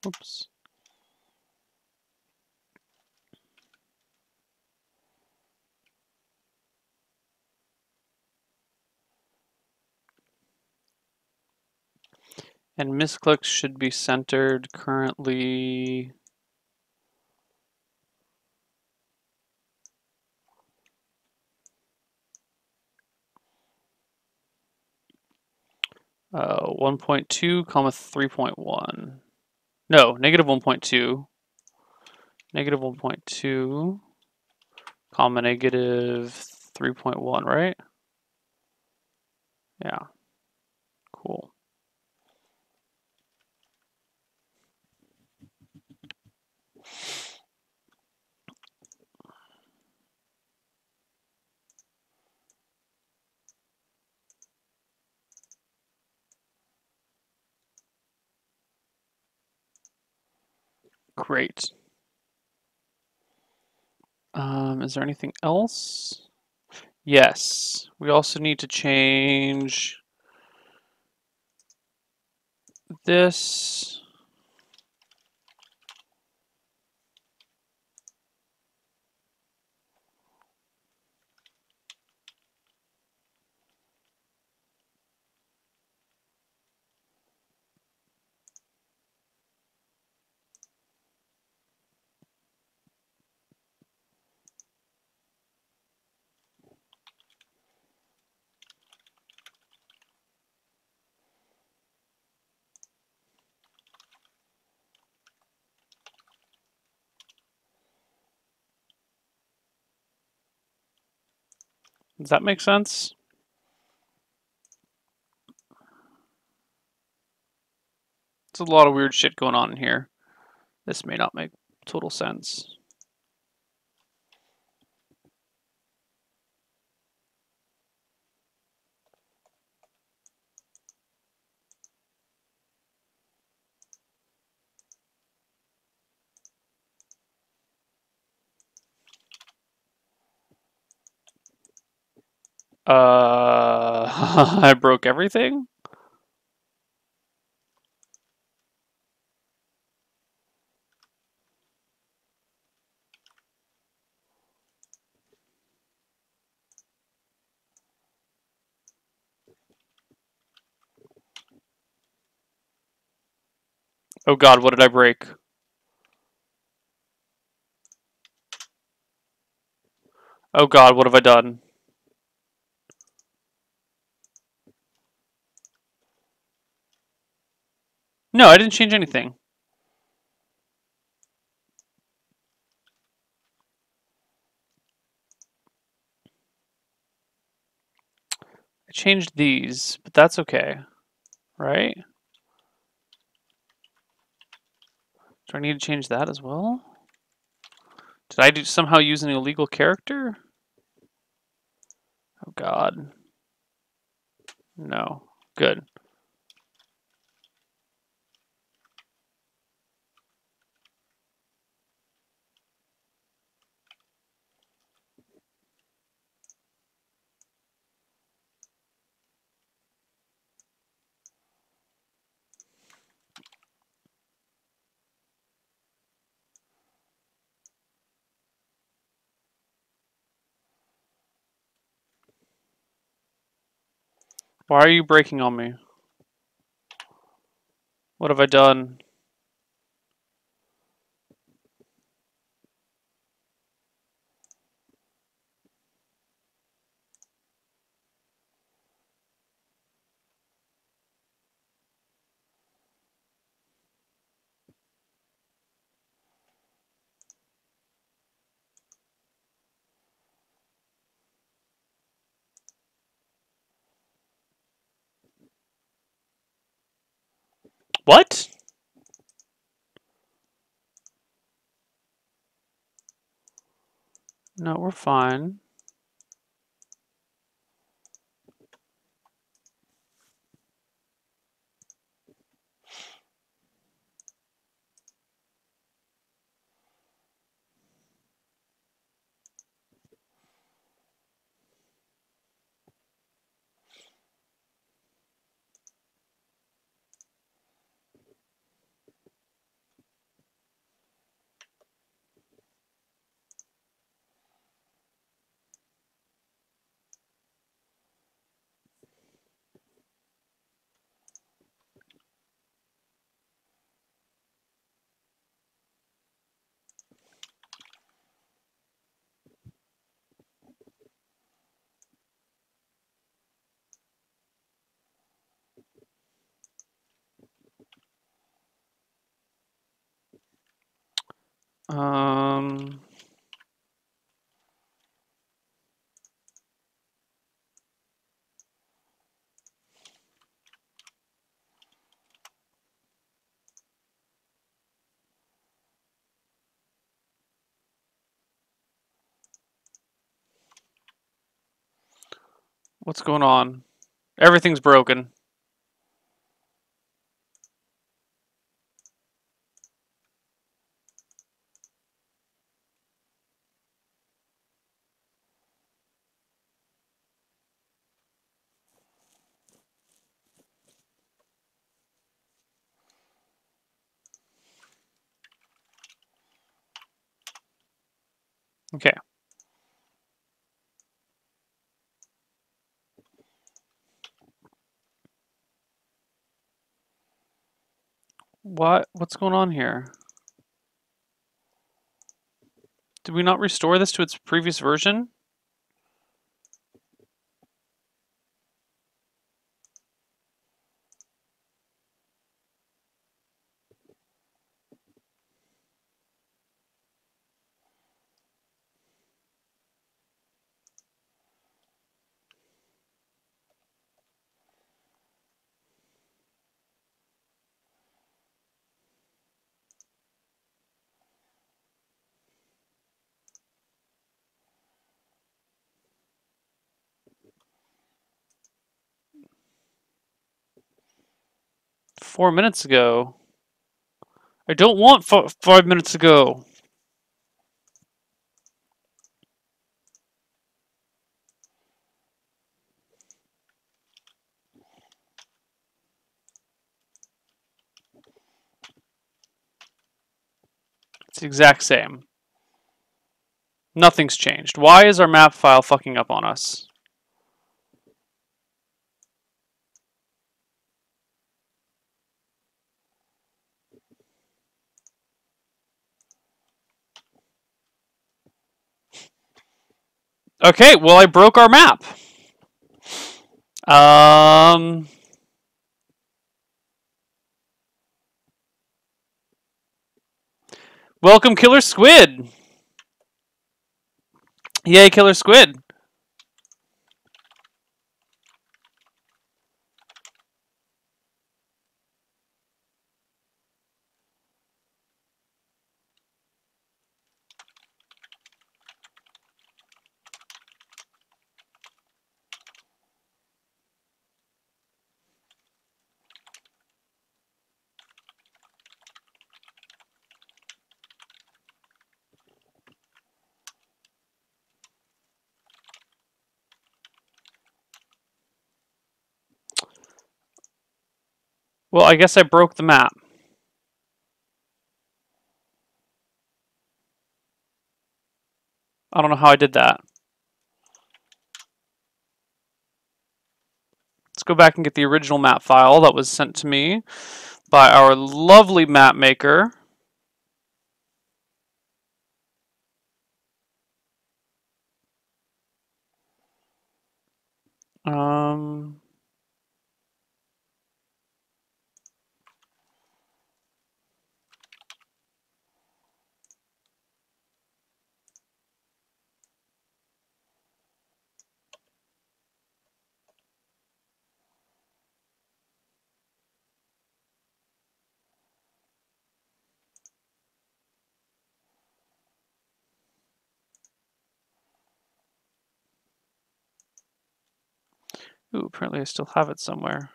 Oops. And misclicks should be centered currently. Uh, 1.2 comma 3.1. No, negative 1.2. Negative 1.2 comma negative 3.1, right? Yeah. Cool. Great. Um, is there anything else? Yes, we also need to change this. Does that make sense? It's a lot of weird shit going on in here. This may not make total sense. Uh, <laughs> I broke everything? Oh god, what did I break? Oh god, what have I done? No, I didn't change anything. I changed these, but that's okay, right? Do I need to change that as well? Did I do somehow use an illegal character? Oh god. No. Good. Why are you breaking on me? What have I done? What? No, we're fine. Um, what's going on? Everything's broken. Okay. What? What's going on here? Did we not restore this to its previous version? Four minutes ago. I don't want five minutes ago. It's the exact same. Nothing's changed. Why is our map file fucking up on us? Okay, well I broke our map. Um Welcome Killer Squid. Yay Killer Squid. Well, I guess I broke the map. I don't know how I did that. Let's go back and get the original map file that was sent to me by our lovely map maker. Um, Ooh, apparently I still have it somewhere.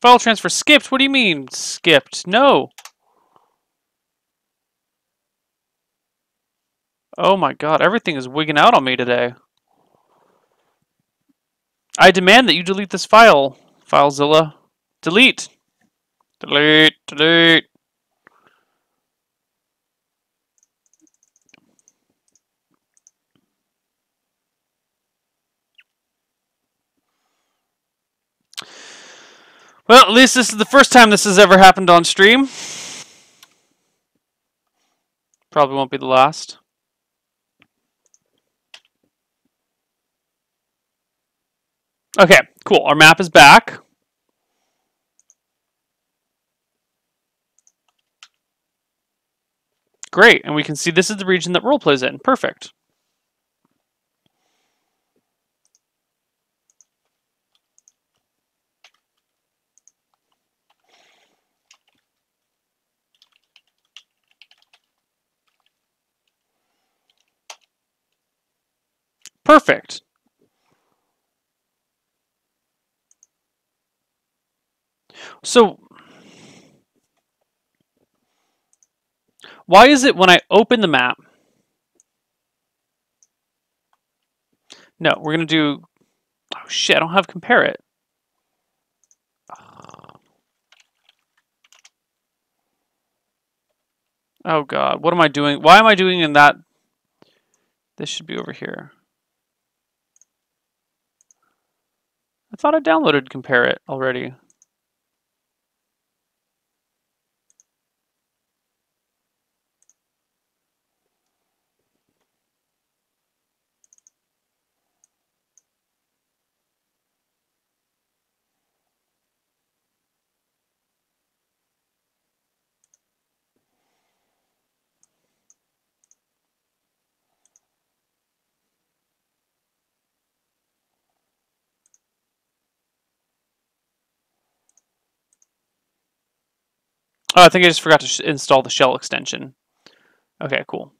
File transfer skipped? What do you mean skipped? No. Oh my god, everything is wigging out on me today. I demand that you delete this file, FileZilla. Delete. Delete, delete. Well, at least this is the first time this has ever happened on stream. Probably won't be the last. Okay, cool. Our map is back. Great, and we can see this is the region that Rollplay's in. Perfect. Perfect. So, why is it when I open the map? No, we're going to do... Oh, shit, I don't have compare it. Oh, God. What am I doing? Why am I doing in that? This should be over here. I thought I downloaded compare it already. Oh, I think I just forgot to install the shell extension. Okay, cool.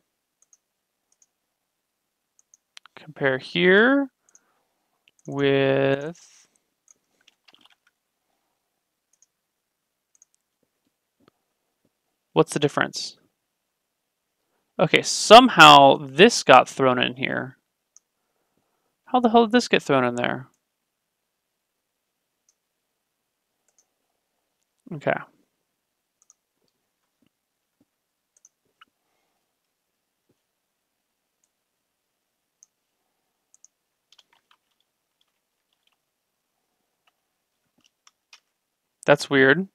Compare here with What's the difference? Okay, somehow this got thrown in here. How the hell did this get thrown in there? Okay. That's weird.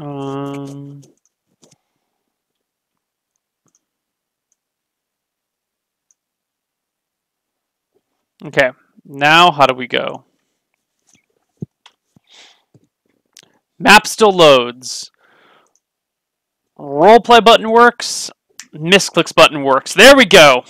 Um, okay, now how do we go? Map still loads. Rollplay button works. Misclicks button works. There we go.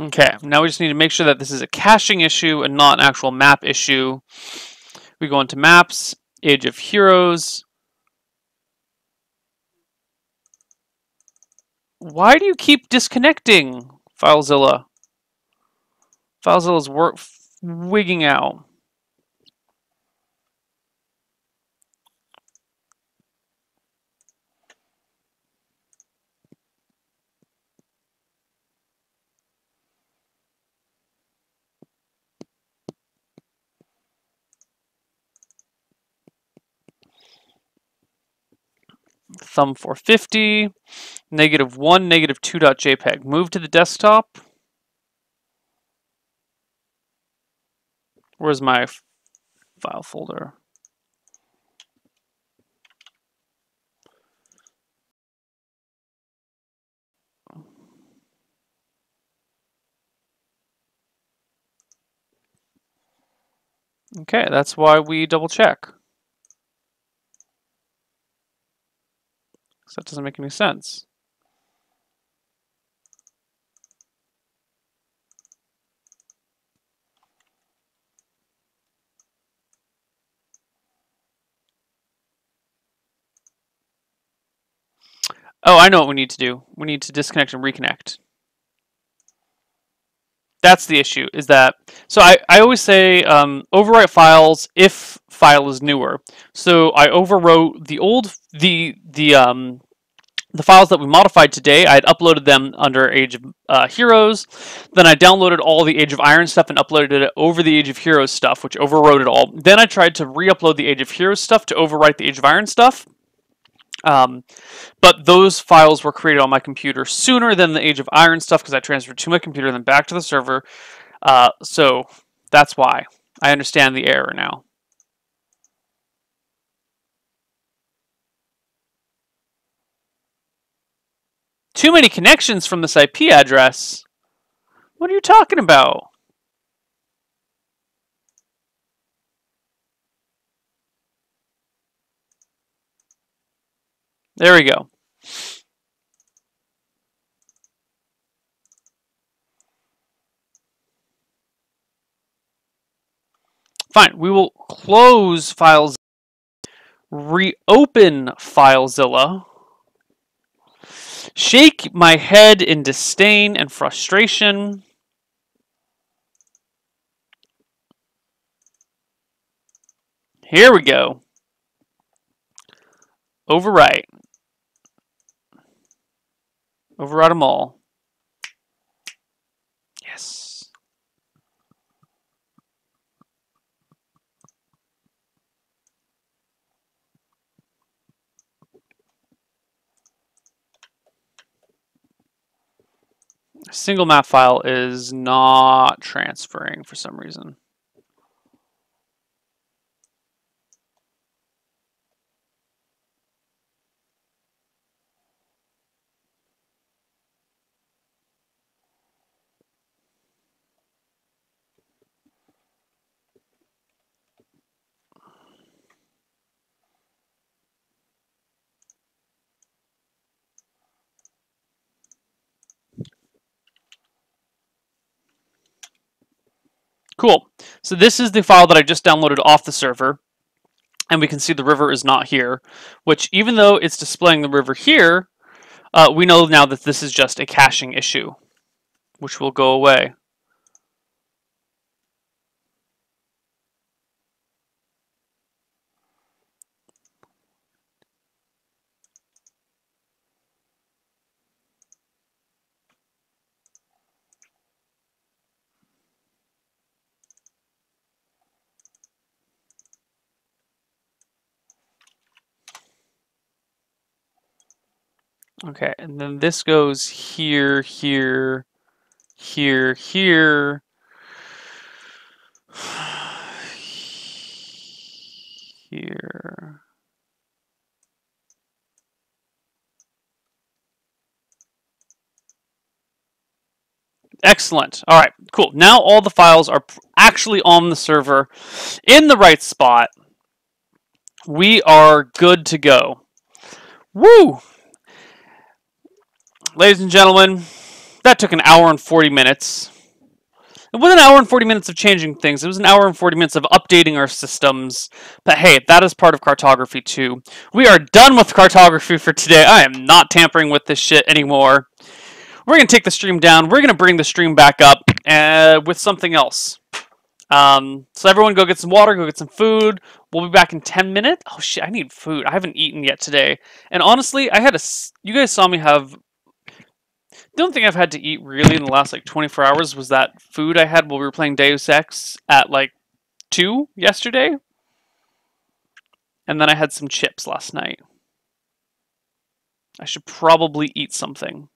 Okay, now we just need to make sure that this is a caching issue and not an actual map issue. We go into Maps, Age of Heroes. Why do you keep disconnecting, FileZilla? FileZilla's work wigging out. Thumb 450, negative 1, negative 2.jpg. Move to the desktop. Where's my file folder? Okay, that's why we double check. That doesn't make any sense. Oh, I know what we need to do. We need to disconnect and reconnect. That's the issue, is that, so I, I always say um, overwrite files if file is newer. So I overwrote the old, the, the, um, the files that we modified today, I had uploaded them under Age of uh, Heroes. Then I downloaded all the Age of Iron stuff and uploaded it over the Age of Heroes stuff, which overwrote it all. Then I tried to re-upload the Age of Heroes stuff to overwrite the Age of Iron stuff. Um, but those files were created on my computer sooner than the Age of Iron stuff because I transferred to my computer and then back to the server. Uh, so that's why. I understand the error now. Too many connections from this IP address. What are you talking about? There we go. Fine, we will close Files, reopen FileZilla, Shake my head in disdain and frustration. Here we go. Overwrite. Overwrite them all. Yes. single map file is not transferring for some reason. Cool. So this is the file that I just downloaded off the server. And we can see the river is not here, which even though it's displaying the river here, uh, we know now that this is just a caching issue, which will go away. Okay, and then this goes here, here, here, here. <sighs> Here. Excellent. All right, cool. Now all the files are actually on the server in the right spot. We are good to go. Woo! Ladies and gentlemen, that took an hour and 40 minutes. It was an hour and 40 minutes of changing things. It was an hour and 40 minutes of updating our systems. But hey, that is part of cartography too. We are done with cartography for today. I am not tampering with this shit anymore. We're going to take the stream down. We're going to bring the stream back up uh, with something else. Um, so everyone go get some water, go get some food. We'll be back in 10 minutes. Oh shit, I need food. I haven't eaten yet today. And honestly, I had a you guys saw me have the only thing I've had to eat really in the last like 24 hours was that food I had while we were playing Deus Ex at like 2 yesterday. And then I had some chips last night. I should probably eat something.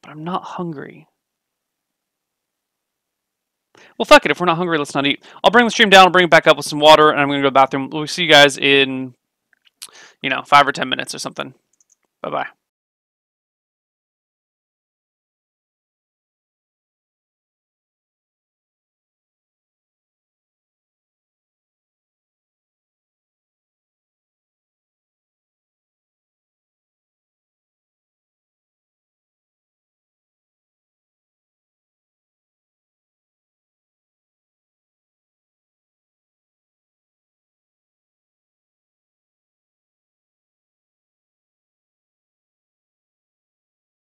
But I'm not hungry. Well, fuck it. If we're not hungry, let's not eat. I'll bring the stream down. I'll bring it back up with some water, and I'm going to go to the bathroom. We'll see you guys in, you know, five or ten minutes or something. Bye bye.